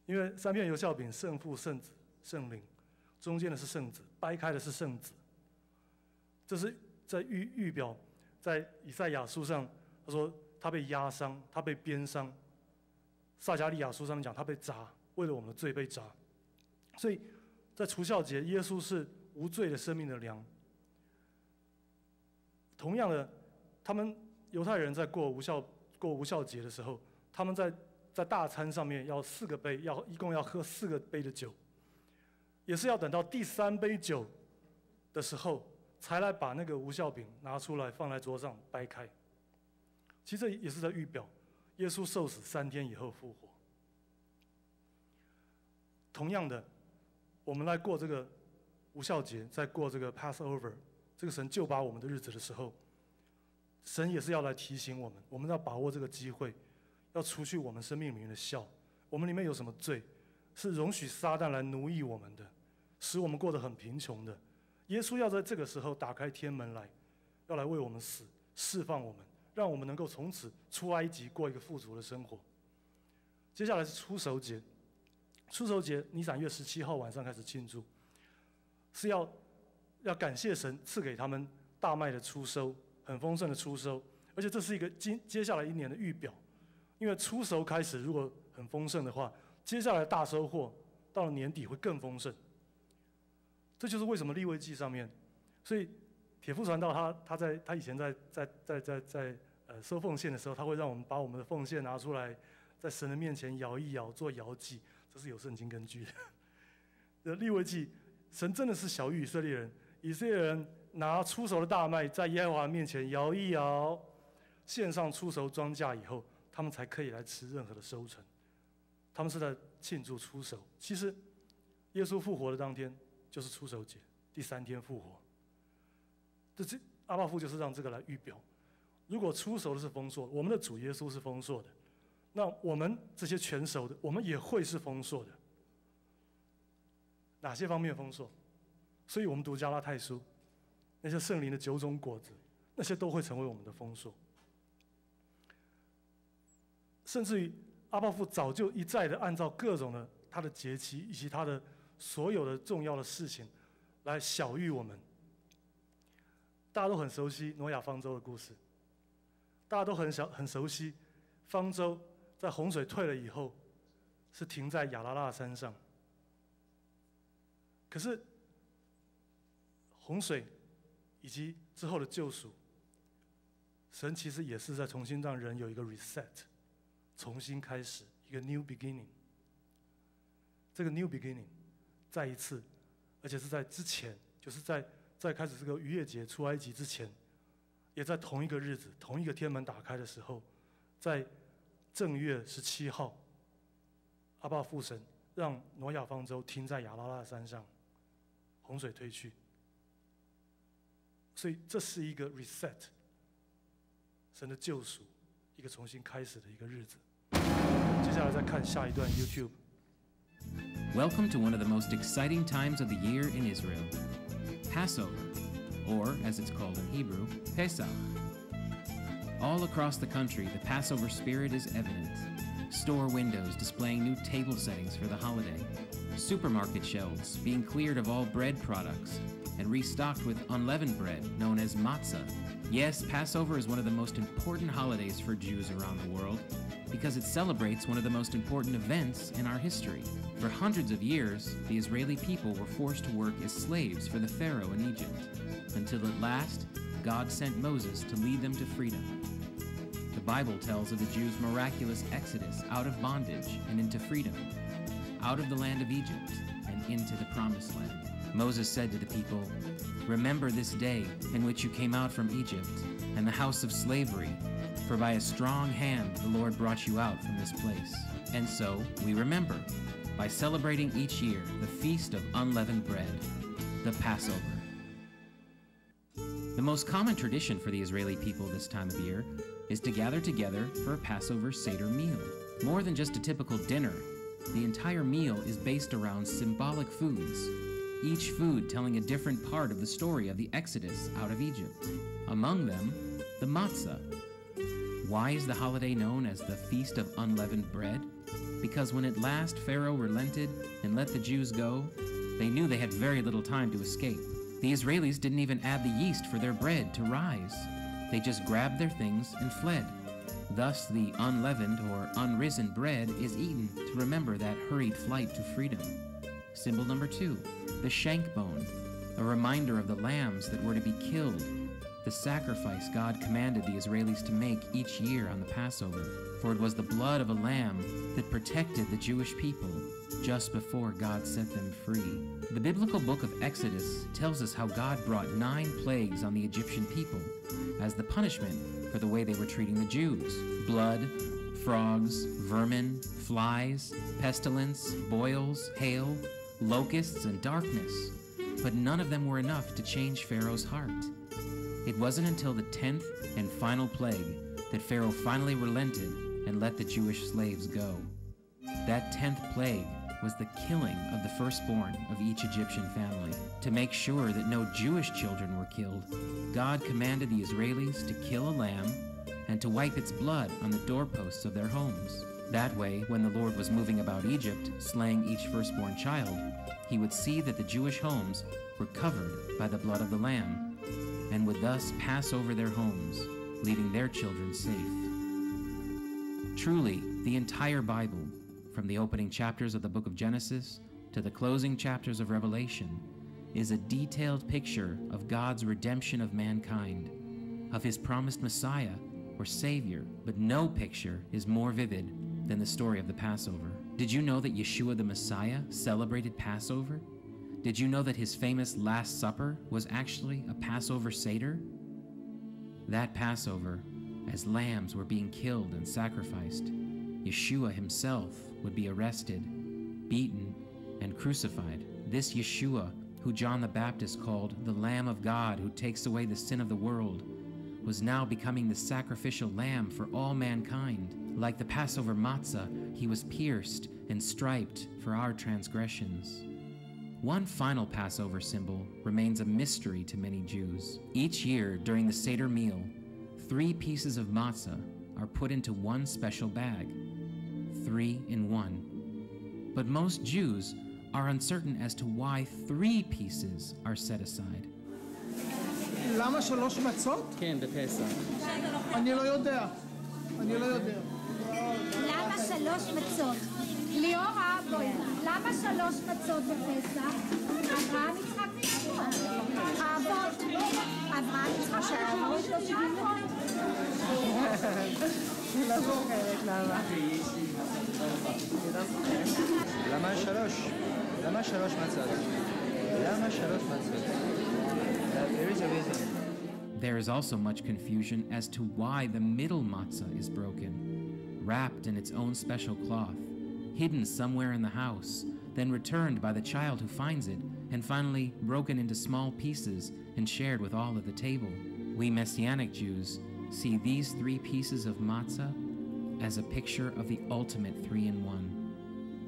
因为三片无效饼，圣父、圣子、圣灵，中间的是圣子，掰开的是圣子。这是在预预表。在以赛亚书上，他说他被压伤，他被鞭伤。撒加利亚书上讲他被砸，为了我们的罪被砸。所以在除孝节，耶稣是无罪的生命的粮。同样的，他们犹太人在过无孝过无孝节的时候，他们在在大餐上面要四个杯，要一共要喝四个杯的酒，也是要等到第三杯酒的时候。才来把那个无效饼拿出来放在桌上掰开，其实这也是在预表耶稣受死三天以后复活。同样的，我们来过这个无效节，在过这个 Passover，这个神救拔我们的日子的时候，神也是要来提醒我们，我们要把握这个机会，要除去我们生命里面的笑。我们里面有什么罪，是容许撒旦来奴役我们的，使我们过得很贫穷的。耶稣要在这个时候打开天门来，要来为我们死，释放我们，让我们能够从此出埃及，过一个富足的生活。接下来是出手节，出手节，尼散月十七号晚上开始庆祝，是要要感谢神赐给他们大麦的出收，很丰盛的出收，而且这是一个今接下来一年的预表，因为出熟开始如果很丰盛的话，接下来大收获到了年底会更丰盛。这就是为什么立位记上面，所以铁父传道他他在他以前在在在在在呃收奉献的时候，他会让我们把我们的奉献拿出来，在神的面前摇一摇，做摇祭，这是有圣经根据的。呃，立位记，神真的是小于以色列人，以色列人拿出手的大麦在耶和华面前摇一摇，献上出手庄稼以后，他们才可以来吃任何的收成。他们是在庆祝出手。其实，耶稣复活的当天就是出手节，第三天复活。这这阿爸父就是让这个来预表，如果出手的是丰硕，我们的主耶稣是丰硕的，那我们这些全熟的，我们也会是丰硕的。哪些方面丰硕？所以我们读加拉太书，那些圣灵的九种果子，那些都会成为我们的丰硕。甚至于阿爸父早就一再的按照各种的他的节期以及他的所有的重要的事情，来小喻我们。大家都很熟悉挪亚方舟的故事，大家都很小很熟悉，方舟在洪水退了以后，是停在亚拉腊山上。可是洪水以及之后的救赎，神其实也是在重新让人有一个 reset，重新开始一个 new beginning。这个 new beginning，再一次，而且是在之前，就是在在开始这个逾越节出埃及之前，也在同一个日子、同一个天门打开的时候，在正月十七号，阿爸父神让挪亚方舟停在亚拉拉山上，洪水退去。所以这是一个 reset，神的救赎，一个重新开始的一个日子。接下来再看下一段 YouTube。Welcome to one of the most exciting times of the year in Israel Passover, or as it's called in Hebrew, Pesach. All across the country, the Passover spirit is evident. Store windows displaying new table settings for the holiday, supermarket shelves being cleared of all bread products and restocked with unleavened bread known as matzah. Yes, Passover is one of the most important holidays for Jews around the world because it celebrates one of the most important events in our history. For hundreds of years, the Israeli people were forced to work as slaves for the Pharaoh in Egypt, until at last, God sent Moses to lead them to freedom. The Bible tells of the Jews' miraculous exodus out of bondage and into freedom, out of the land of Egypt and into the promised land. Moses said to the people, Remember this day in which you came out from Egypt and the house of slavery, for by a strong hand the Lord brought you out from this place. And so we remember by celebrating each year the feast of unleavened bread, the Passover. The most common tradition for the Israeli people this time of year is to gather together for a Passover Seder meal. More than just a typical dinner, the entire meal is based around symbolic foods, each food telling a different part of the story of the Exodus out of Egypt. Among them, the matzah. Why is the holiday known as the Feast of Unleavened Bread? Because when at last Pharaoh relented and let the Jews go, they knew they had very little time to escape. The Israelis didn't even add the yeast for their bread to rise. They just grabbed their things and fled. Thus, the unleavened or unrisen bread is eaten to remember that hurried flight to freedom. Symbol number two, the shank bone, a reminder of the lambs that were to be killed, the sacrifice God commanded the Israelis to make each year on the Passover. For it was the blood of a lamb that protected the Jewish people just before God set them free. The biblical book of Exodus tells us how God brought nine plagues on the Egyptian people as the punishment for the way they were treating the Jews blood, frogs, vermin, flies, pestilence, boils, hail, locusts, and darkness, but none of them were enough to change Pharaoh's heart. It wasn't until the tenth and final plague that Pharaoh finally relented and let the Jewish slaves go. That tenth plague was the killing of the firstborn of each Egyptian family. To make sure that no Jewish children were killed, God commanded the Israelis to kill a lamb and to wipe its blood on the doorposts of their homes. That way, when the Lord was moving about Egypt, slaying each firstborn child, he would see that the Jewish homes were covered by the blood of the Lamb, and would thus pass over their homes, leaving their children safe. Truly, the entire Bible, from the opening chapters of the book of Genesis to the closing chapters of Revelation, is a detailed picture of God's redemption of mankind, of his promised Messiah or Savior, but no picture is more vivid than the story of the Passover. Did you know that Yeshua the Messiah celebrated Passover? Did you know that his famous Last Supper was actually a Passover Seder? That Passover, as lambs were being killed and sacrificed, Yeshua himself would be arrested, beaten, and crucified. This Yeshua, who John the Baptist called the Lamb of God who takes away the sin of the world, was now becoming the sacrificial lamb for all mankind. Like the Passover matzah, he was pierced and striped for our transgressions. One final Passover symbol remains a mystery to many Jews. Each year during the Seder meal, three pieces of matzah are put into one special bag. Three in one. But most Jews are uncertain as to why three pieces are set aside. למה שלוש מצות? כן, בפסח. אני לא יודע. אני לא יודע. למה שלוש מצות? ליאורה, בואי. למה שלוש מצות בפסח? אברהם, יצחק ויעקב. האבות. אברהם, יצחק ויעקב. יש לו שבעים לא זוכרת למה. למה שלוש? למה שלוש מצות? למה שלוש מצות? There is a reason. There is also much confusion as to why the middle matzah is broken, wrapped in its own special cloth, hidden somewhere in the house, then returned by the child who finds it, and finally broken into small pieces and shared with all at the table. We Messianic Jews see these three pieces of matzah as a picture of the ultimate three in one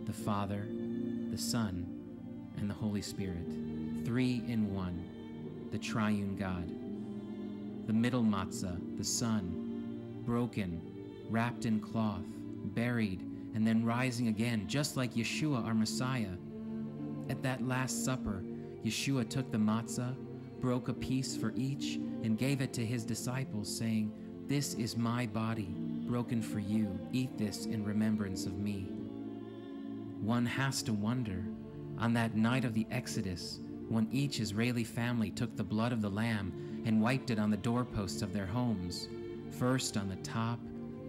the Father, the Son, and the Holy Spirit. Three in one, the triune God. The middle matzah, the Son, broken, wrapped in cloth, buried, and then rising again, just like Yeshua, our Messiah. At that Last Supper, Yeshua took the matzah, broke a piece for each, and gave it to his disciples, saying, This is my body, broken for you. Eat this in remembrance of me. One has to wonder, on that night of the Exodus, when each Israeli family took the blood of the lamb and wiped it on the doorposts of their homes, first on the top,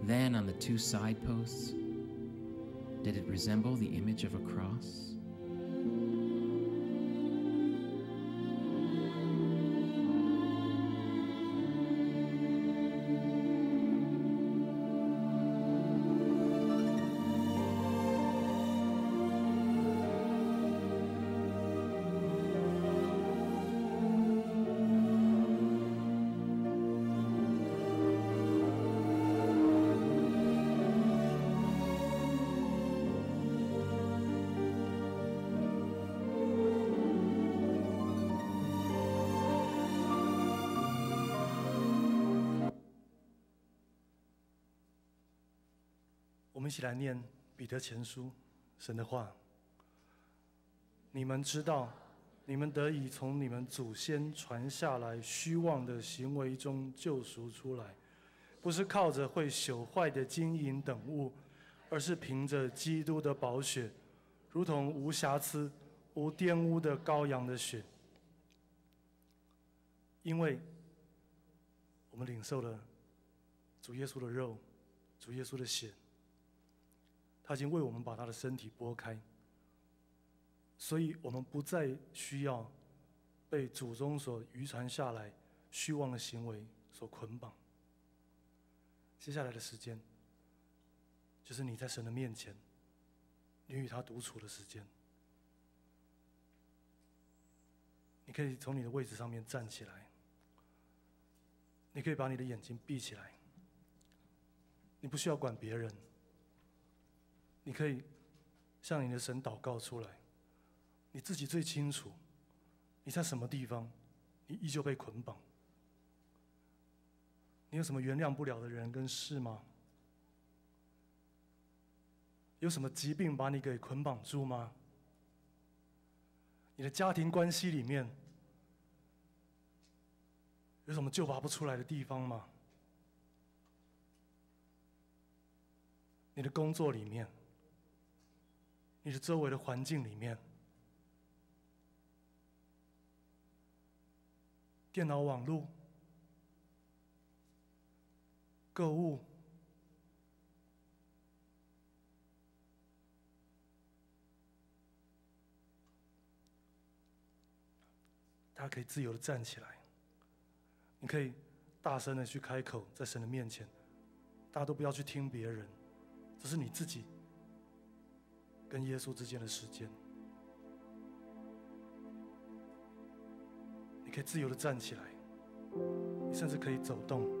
then on the two side posts, did it resemble the image of a cross? 一起来念彼得前书，神的话。你们知道，你们得以从你们祖先传下来虚妄的行为中救赎出来，不是靠着会朽坏的金银等物，而是凭着基督的宝血，如同无瑕疵、无玷污的羔羊的血。因为我们领受了主耶稣的肉，主耶稣的血。他已经为我们把他的身体剥开，所以我们不再需要被祖宗所遗传下来虚妄的行为所捆绑。接下来的时间，就是你在神的面前，你与他独处的时间。你可以从你的位置上面站起来，你可以把你的眼睛闭起来，你不需要管别人，你可以向你的神祷告出来，你自己最清楚，你在什么地方，你依旧被捆绑。你有什么原谅不了的人跟事吗？有什么疾病把你给捆绑住吗？你的家庭关系里面有什么救拔不出来的地方吗？你的工作里面，你的周围的环境里面，电脑网络、购物。大家可以自由的站起来，你可以大声的去开口，在神的面前，大家都不要去听别人，这是你自己跟耶稣之间的时间。你可以自由的站起来，你甚至可以走动。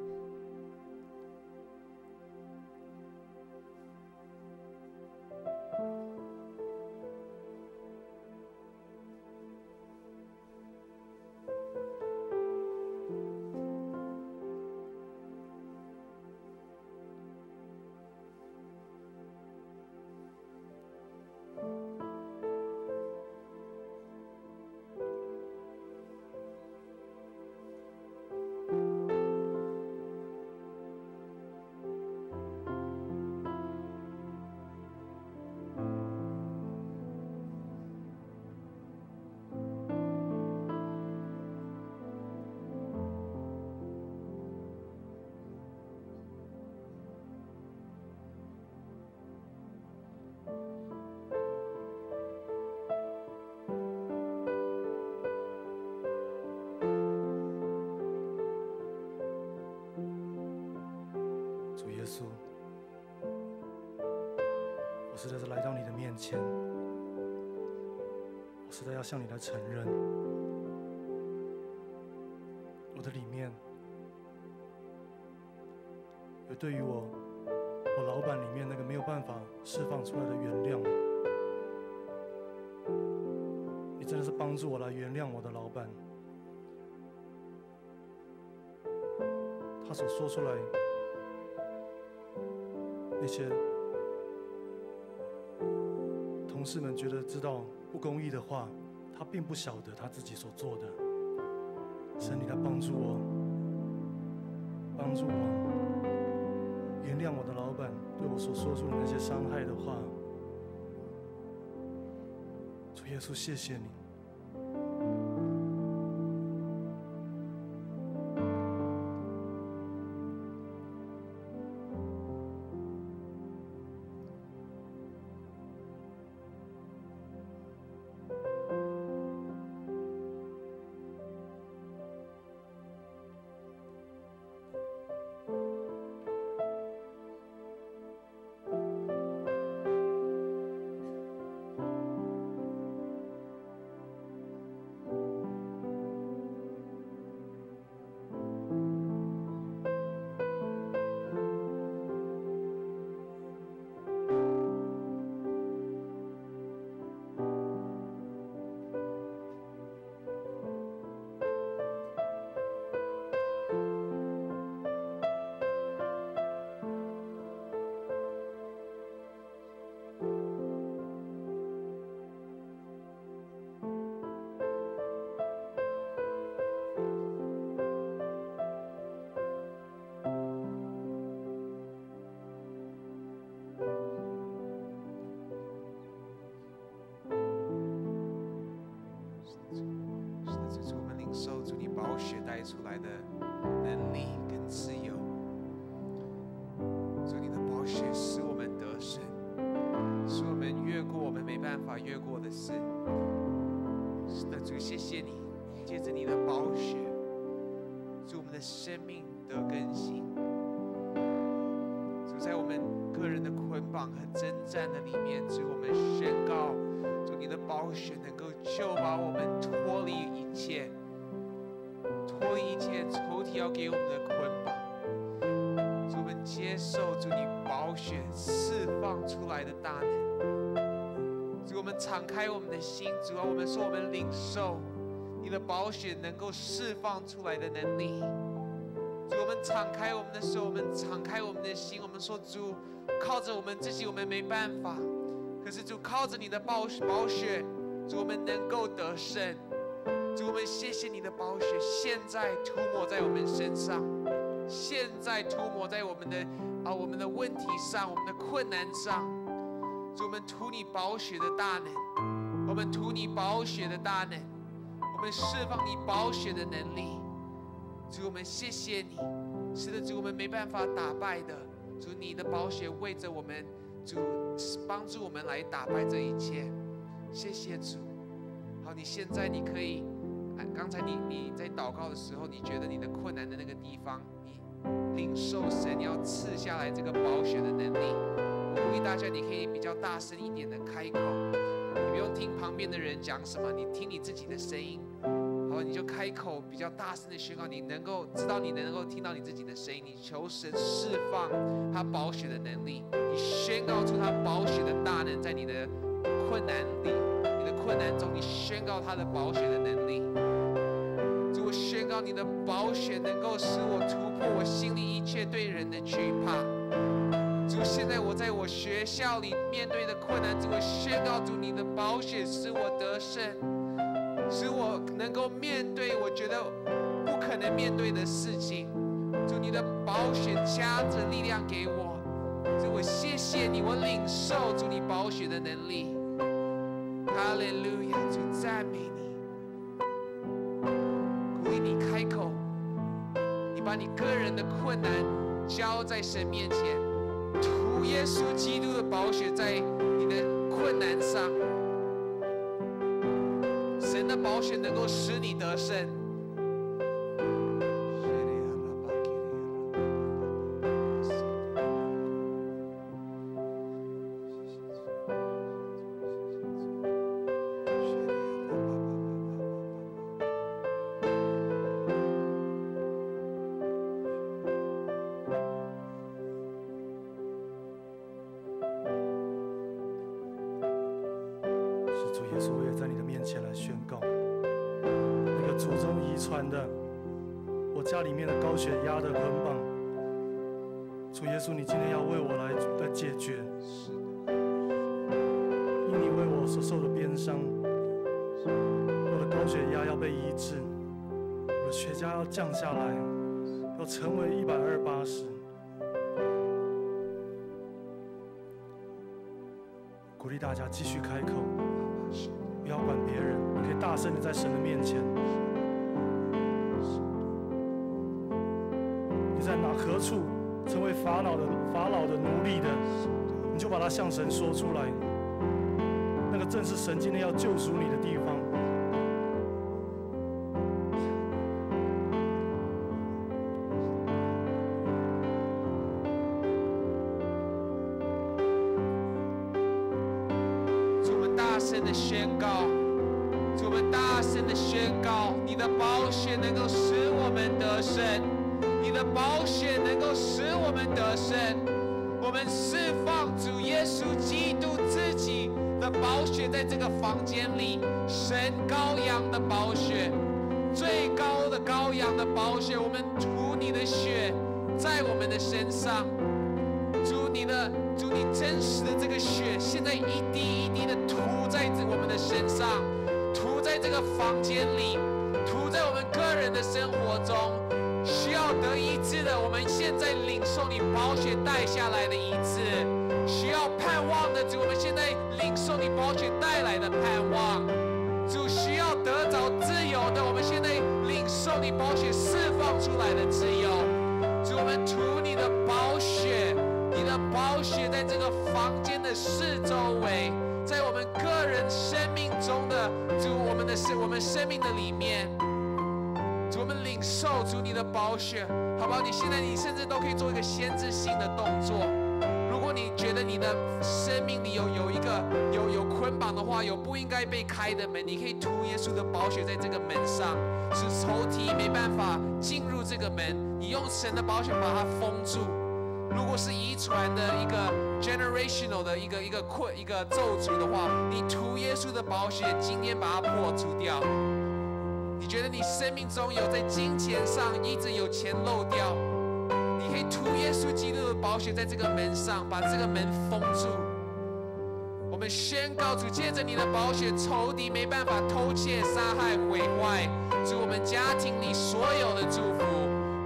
实在是来到你的面前，我实在要向你来承认，我的里面有对于我我老板里面那个没有办法释放出来的原谅，你真的是帮助我来原谅我的老板，他所说出来。那些同事们觉得知道不公义的话，他并不晓得他自己所做的。神，你来帮助我，帮助我原谅我的老板对我所说出的那些伤害的话。主耶稣，谢谢你。出来的能力跟自由。主你的宝血使我们得胜，使我们越过我们没办法越过的事。是的，主，谢谢你，借着你的宝血，主我们的生命得更新。主在我们个人的捆绑和征战的里面，主我们宣告，主你的宝血能够救把我们脱离要给我们的捆绑。主我们接受主你宝血释放出来的大能。主我们敞开我们的心，主啊，我们说我们领受你的宝血能够释放出来的能力。主，我们敞开我们的手，我们敞开我们的心，我们说主，靠着我们自己我们没办法，可是主靠着你的宝宝血，主我们能够得胜。主，我们谢谢你的宝血，现在涂抹在我们身上，现在涂抹在我们的啊我们的问题上，我们的困难上。主，我们图你宝血的大能，我们图你宝血的大能，我们释放你宝血的能力。主，我们谢谢你。是的，主，我们没办法打败的。主，你的宝血为着我们，主帮助我们来打败这一切。谢谢主。好，你现在你可以，刚才你你在祷告的时候，你觉得你的困难的那个地方，你领受神要赐下来这个宝血的能力。我鼓励大家，你可以比较大声一点的开口，你不用听旁边的人讲什么，你听你自己的声音。好，你就开口比较大声的宣告，你能够知道你能够听到你自己的声音，你求神释放他宝血的能力，你宣告出他宝血的大能在你的困难里，你的困难中，你宣告他的保险的能力。主，我宣告你的保险能够使我突破我心里一切对人的惧怕。主，现在我在我学校里面对的困难，主，我宣告主你的保险使我得胜。使我能够面对我觉得不可能面对的事情。主，你的保险加着力量给我。主，我谢谢你，我领受主你宝血的能力。哈利路亚，主赞美你，鼓励你开口，你把你个人的困难交在神面前，涂耶稣基督的宝血在你的困难上。神的宝血能够使你得胜。身宝血，好不好？你现在你甚至都可以做一个先知性的动作。如果你觉得你的生命里有有一个有有捆绑的话，有不应该被开的门，你可以涂耶稣的宝血在这个门上，使仇敌没办法进入这个门。你用神的宝血把它封住。如果是遗传的一个 generational 的一个一个困一个咒诅的话，你涂耶稣的宝血，今天把它破除掉。你觉得你生命中有在金钱上一直有钱漏掉，你可以涂耶稣基督的宝血在这个门上，把这个门封住。我们宣告主，借着你的宝血，仇敌没办法偷窃、杀害、毁坏，主我们家庭里所有的祝福，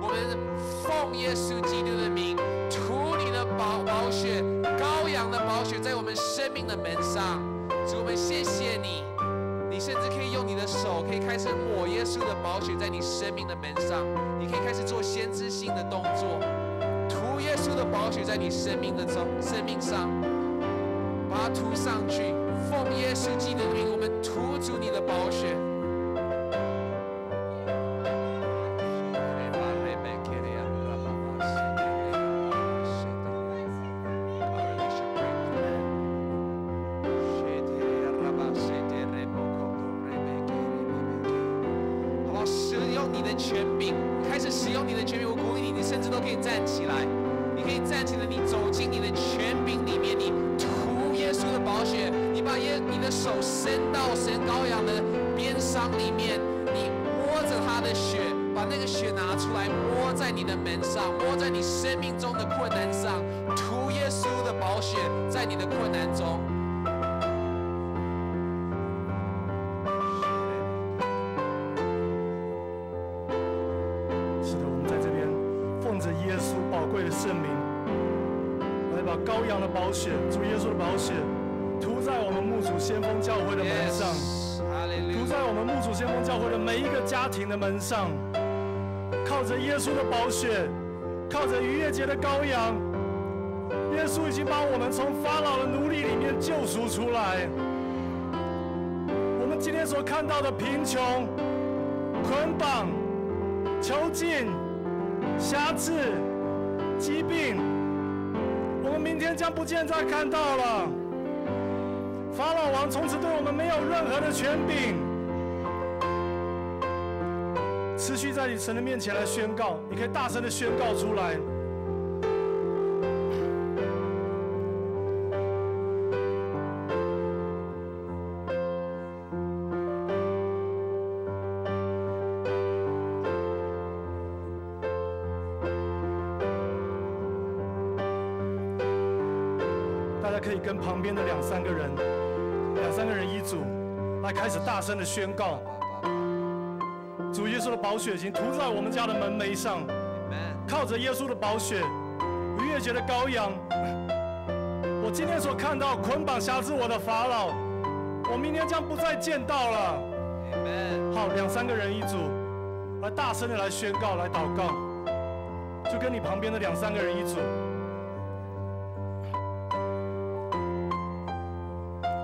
我们奉耶稣基督的名，涂你的宝宝血、羔羊的宝血在我们生命的门上。主我们谢谢你。甚至可以用你的手，可以开始抹耶稣的宝血在你生命的门上。你可以开始做先知性的动作，涂耶稣的宝血在你生命的中生命上，把它涂上去。奉耶稣基督的名，我们涂主你的宝血。庭的门上，靠着耶稣的宝血，靠着逾越节的羔羊，耶稣已经把我们从法老的奴隶里面救赎出来。我们今天所看到的贫穷、捆绑、囚禁、瑕疵、疾病，我们明天将不见再看到了。法老王从此对我们没有任何的权柄。在你神的面前来宣告，你可以大声的宣告出来。大家可以跟旁边的两三个人，两三个人一组，来开始大声的宣告。主耶稣的宝血已经涂在我们家的门楣上，靠着耶稣的宝血，逾越节的羔羊，我今天所看到捆绑辖制我的法老，我明天将不再见到了。好，两三个人一组，来大声的来宣告，来祷告，就跟你旁边的两三个人一组。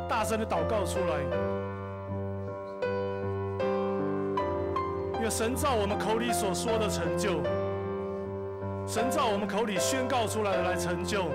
大声的祷告出来，神照我们口里所说的成就，神照我们口里宣告出来的来成就。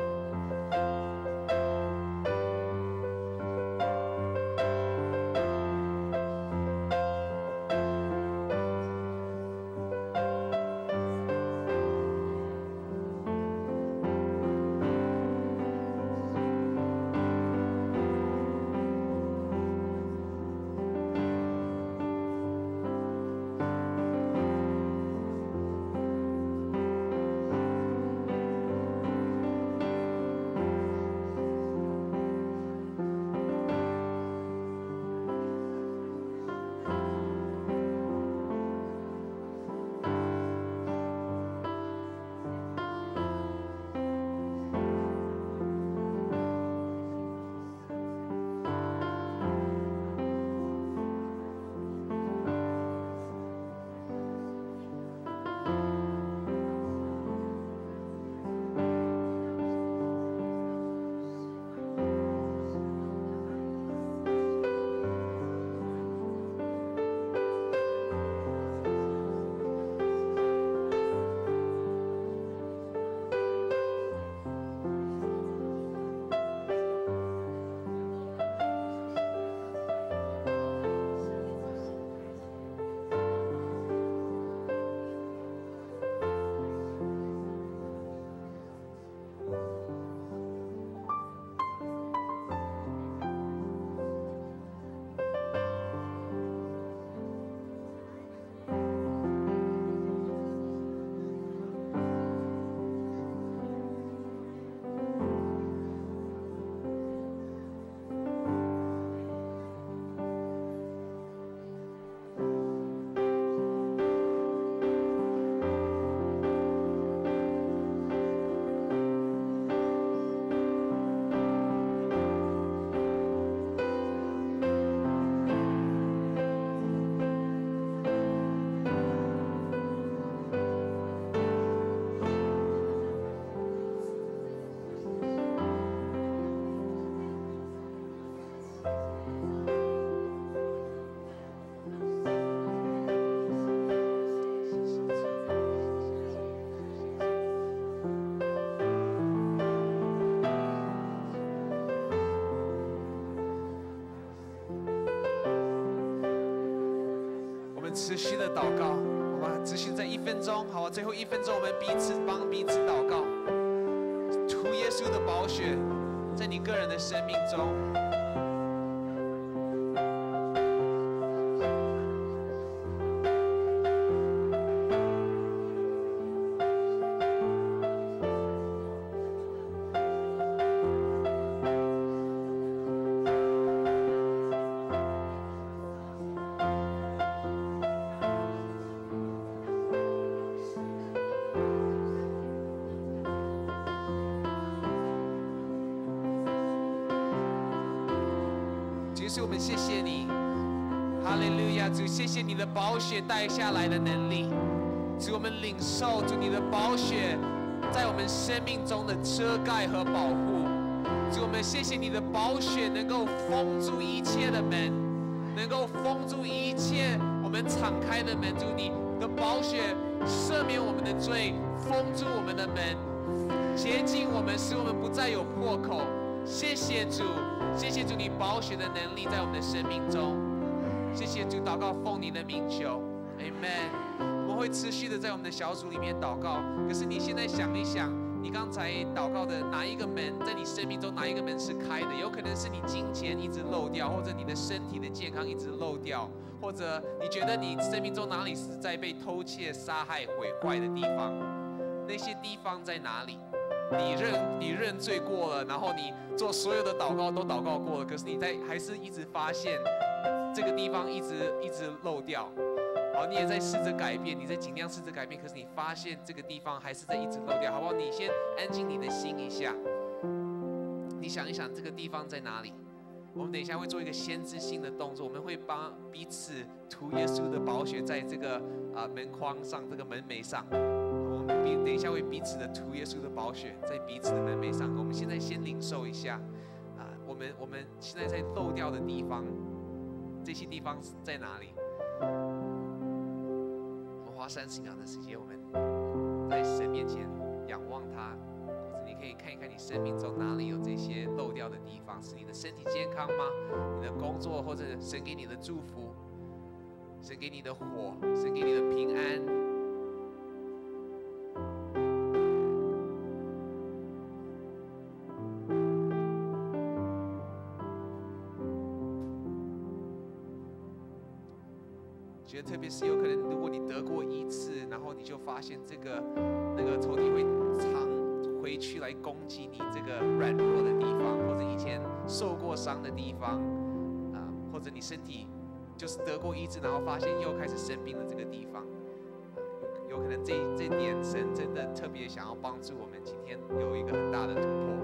祷告，好吧？执行在一分钟，好吧？最后一分钟，我们彼此帮彼此祷告，涂耶稣的宝血在你个人的生命中。谢谢你，哈利路亚！主，谢谢你的宝血带下来的能力，主，我们领受主你的宝血在我们生命中的遮盖和保护。主，我们谢谢你的宝血能够封住一切的门，能够封住一切我们敞开的门。主，你的宝血赦免我们的罪，封住我们的门，洁净我们，使我们不再有破口。谢谢主，谢谢主，你保血的能力在我们的生命中。谢谢主，祷告奉你的名求，Amen。我们会持续的在我们的小组里面祷告。可是你现在想一想，你刚才祷告的哪一个门，在你生命中哪一个门是开的？有可能是你金钱一直漏掉，或者你的身体的健康一直漏掉，或者你觉得你生命中哪里是在被偷窃、杀害、毁坏的地方？那些地方在哪里？你认你认罪过了，然后你做所有的祷告都祷告过了，可是你在还是一直发现这个地方一直一直漏掉，好，你也在试着改变，你在尽量试着改变，可是你发现这个地方还是在一直漏掉，好不好？你先安静你的心一下，你想一想这个地方在哪里？我们等一下会做一个先知性的动作，我们会帮彼此涂耶稣的宝血在这个啊、门框上，这个门楣上。等一下为彼此的涂耶稣的宝血在彼此的门楣上。我们现在先领受一下，啊，我们我们现在在漏掉的地方，这些地方在哪里？我们花三十秒的时间，我们在神面前仰望他，或者你可以看一看你生命中哪里有这些漏掉的地方，是你的身体健康吗？你的工作或者神给你的祝福，神给你的火，神给你的平安。特别是有可能，如果你得过一次，然后你就发现这个那个仇敌会常回去来攻击你这个软弱的地方，或者以前受过伤的地方，啊、或者你身体就是得过一次，然后发现又开始生病的这个地方，啊有有可能这这点神真的特别想要帮助我们今天有一个很大的突破。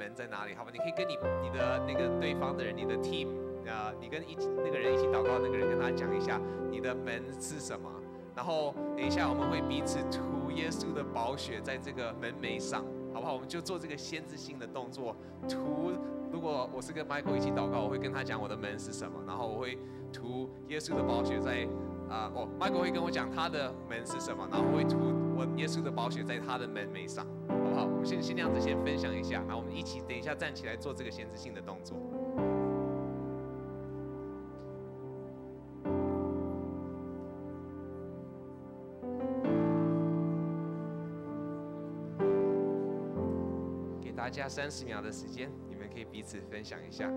门在哪里？好吧？你可以跟你你的那个对方的人，你的 team，呃，你跟一那个人一起祷告，那个人跟他讲一下你的门是什么。然后等一下我们会彼此涂耶稣的宝血在这个门楣上，好不好？我们就做这个先知性的动作，涂。如果我是跟 Michael 一起祷告，我会跟他讲我的门是什么，然后我会涂耶稣的宝血在啊、哦，Michael 会跟我讲他的门是什么，然后我会涂我耶稣的宝血在他的门楣上，好？我们先先这样子先分享一下，然后我们一起等一下站起来做这个先知性的动作。给大家三十秒的时间，你们可以彼此分享一下。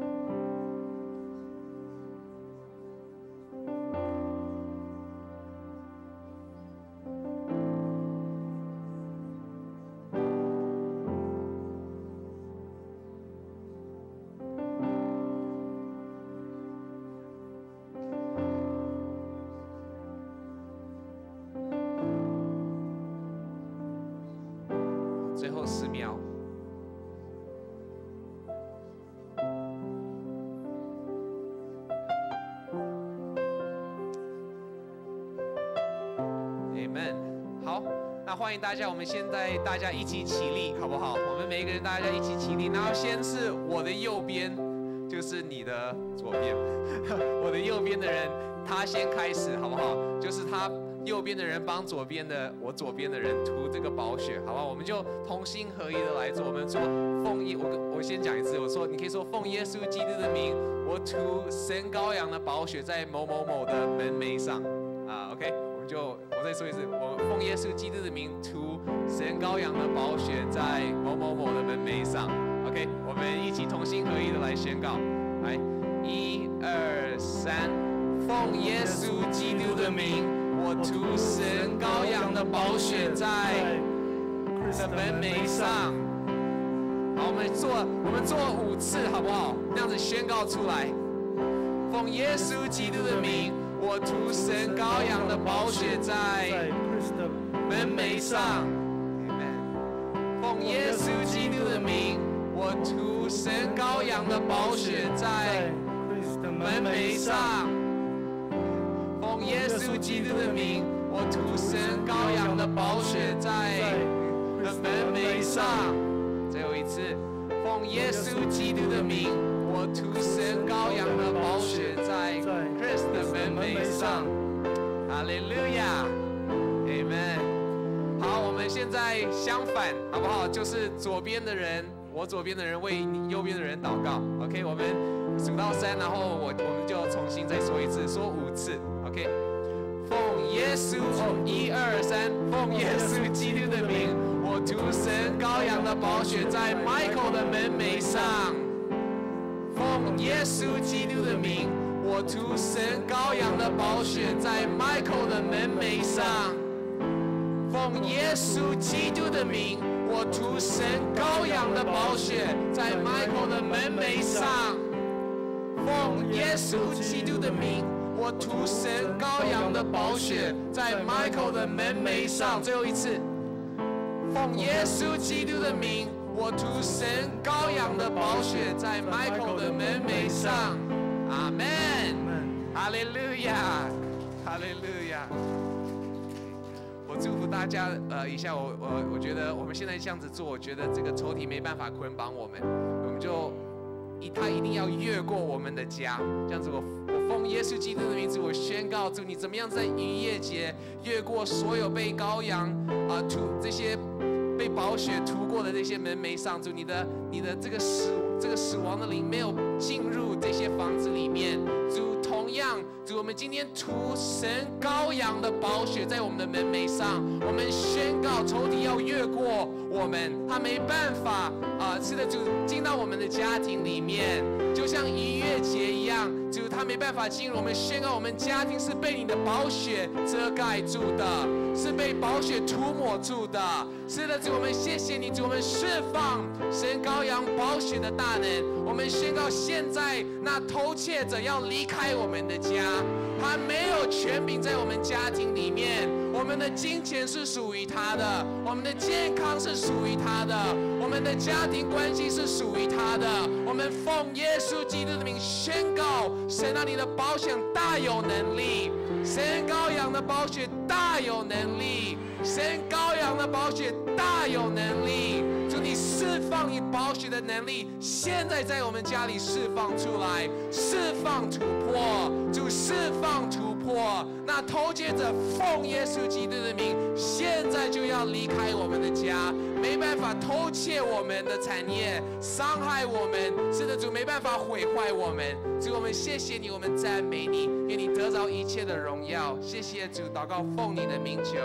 大家，我们现在大家一起起立，好不好？我们每一个人大家一起起立，然后先是我的右边，就是你的左边，我的右边的人他先开始，好不好？就是他右边的人帮左边的我左边的人涂这个宝血，好不好？我们就同心合一的来做，我们说奉耶，我我先讲一次，我说你可以说奉耶稣基督的名，我涂神羔羊的宝血在某某某的门楣上，啊，OK，我们就再说一次，我奉耶稣基督的名涂神羔羊的宝血在某某某的门楣上，OK，我们一起同心合一的来宣告，来，一二三，奉耶稣基督的名，我涂神羔羊的宝血在的门楣上。好，我们做，我们做五次，好不好？这样子宣告出来。奉耶稣基督的名，我涂神羔羊的宝血在门楣上。奉耶稣基督的名，我涂神羔羊的宝血在门楣上，。奉耶稣基督的名，我涂神羔羊的宝血在门楣上。最后一次，奉耶稣基督的名，我涂神羔羊的宝血在 Chris 的门楣上。哈利路亚，Amen。好，我们现在相反，好不好？就是左边的人，我左边的人为你右边的人祷告。OK，我们数到三，然后我我们就重新再说一次，说五次。OK，奉耶稣哦，一二三，奉耶稣基督的名，我涂神羔羊的宝血在 Michael 的门楣上。奉耶稣基督的名，我涂神羔羊的宝血在 Michael 的门楣上。奉耶稣基督的名，我涂神羔羊的宝血在 Michael 的门楣上。奉耶稣基督的名，我涂神羔羊的宝血在 Michael 的门楣上。最后一次，奉耶稣基督的名，我涂神羔羊的宝血在 Michael 的门楣上。阿门。哈利路亚，哈利路亚。我祝福大家，呃，一下我我我觉得我们现在这样子做，我觉得这个仇敌没办法捆绑我们，我们就一他一定要越过我们的家，这样子我我奉耶稣基督的名字，我宣告祝你怎么样在逾越节越过所有被羔羊啊、涂这些被宝血涂过的这些门楣上，主你的你的这个死这个死亡的灵没有进入这些房子里面，主同样，主我们今天涂神羔羊的宝血在我们的门楣上，我们宣告仇敌要越过我们，他没办法啊，是的，主进到我们的家庭里面，就像逾越节一样，主他没办法进入。我们宣告，我们家庭是被你的宝血遮盖住的，是被宝血涂抹住的。是的，主我们谢谢你，主我们释放神羔羊宝血的大能。我们宣告，现在那偷窃者要离开我们的家，他没有权柄在我们家庭里面。我们的金钱是属于他的，我们的健康是属于他的，我们的家庭关系是属于他的。我们奉耶稣基督的名宣告：神啊，你的保险大有能力，神羔羊的保险大有能力，神羔羊的保险大有能力。祝你释放你保险的能力，现在在我们家里释放出来，释放突破，主释放突破。那偷窃者奉耶稣基督的名，现在就要离开我们的家，没办法偷窃我们的产业，伤害我们。是的，主没办法毁坏我们。主，我们谢谢你，我们赞美你，愿你得着一切的荣耀。谢谢主，祷告奉你的名求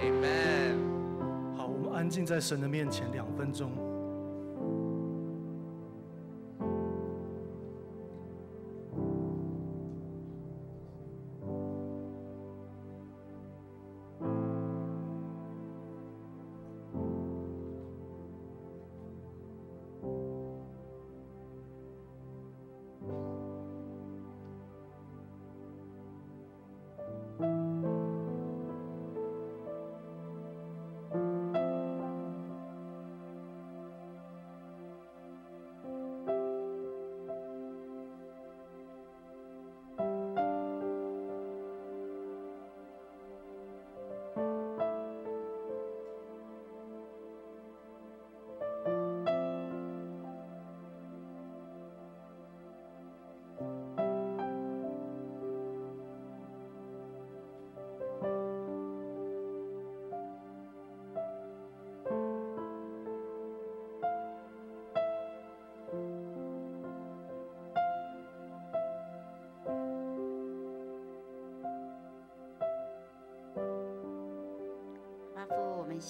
，Amen。好，我们安静在神的面前两分钟。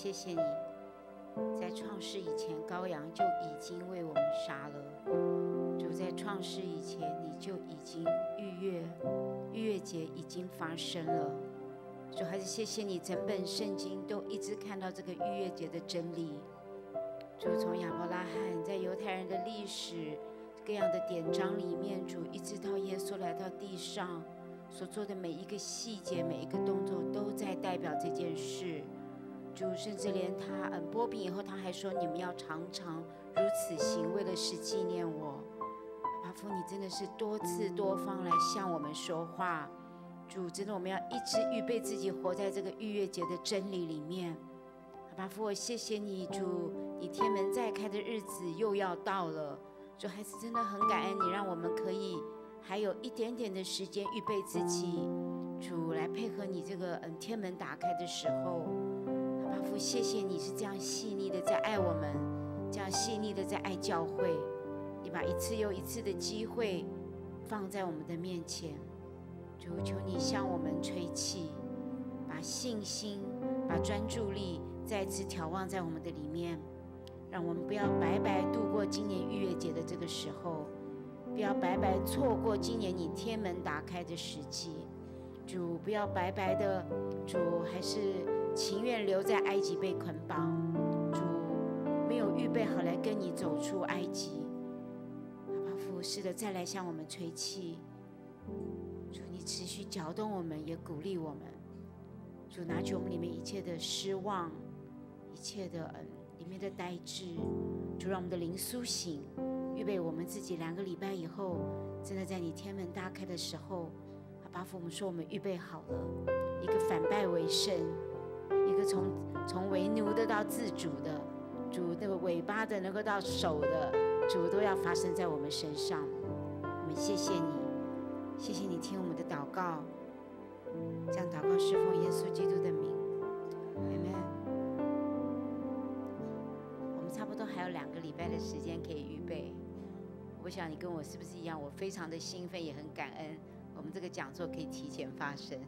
谢谢你，在创世以前，羔羊就已经为我们杀了。主在创世以前，你就已经逾越，逾越节已经发生了。主还是谢谢你，整本圣经都一直看到这个逾越节的真理。主从亚伯拉罕在犹太人的历史各样的典章里面，主一直到耶稣来到地上所做的每一个细节、每一个动作，都在代表这件事。主甚至连他嗯波饼以后，他还说：“你们要常常如此行，为的是纪念我。”阿父，你真的是多次多方来向我们说话。主，真的我们要一直预备自己，活在这个逾越节的真理里面。阿父，我谢谢你，主，你天门再开的日子又要到了。主，孩子真的很感恩你，让我们可以还有一点点的时间预备自己，主来配合你这个嗯天门打开的时候。谢谢你是这样细腻的在爱我们，这样细腻的在爱教会。你把一次又一次的机会放在我们的面前，主求你向我们吹气，把信心、把专注力再次眺望在我们的里面，让我们不要白白度过今年逾越节的这个时候，不要白白错过今年你天门打开的时机。主不要白白的，主还是情愿留在埃及被捆绑，主没有预备好来跟你走出埃及。阿爸父，是的，再来向我们吹气。主，你持续搅动我们，也鼓励我们。主，拿去我们里面一切的失望，一切的嗯里面的呆滞。主，让我们的灵苏醒，预备我们自己两个礼拜以后，真的在你天门大开的时候，阿爸父，我们说我们预备好了，一个反败为胜，一个从从为奴的到自主的，主那个尾巴的能够到手的，主都要发生在我们身上。我们谢谢你，谢谢你听我们的祷告，这样祷告是奉耶稣基督的名。我们差不多还有两个礼拜的时间可以预备。我想你跟我是不是一样，我非常的兴奋，也很感恩，我们这个讲座可以提前发生，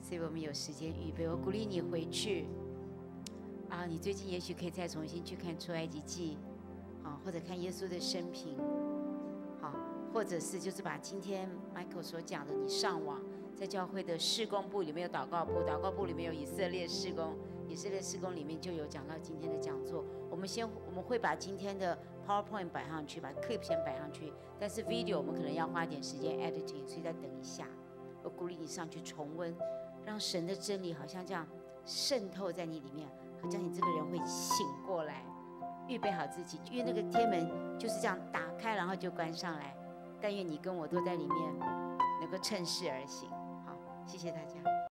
所以我们有时间预备。我鼓励你回去，啊，你最近也许可以再重新去看出埃及记，啊，或者看耶稣的生平，好，或者是就是把今天 Michael 所讲的，你上网在教会的事工部里面有祷告部，祷告部里面有以色列事工，以色列事工里面就有讲到今天的讲座。我们先我们会把今天的 PowerPoint 摆上去，把 clip 先摆上去，但是 video 我们可能要花点时间 editing，所以再等一下。我鼓励你上去重温，让神的真理好像这样渗透在你里面，好像你这个人会醒过来，预备好自己，因为那个天门就是这样打开，然后就关上来。但愿你跟我都在里面能够趁势而行。好，谢谢大家。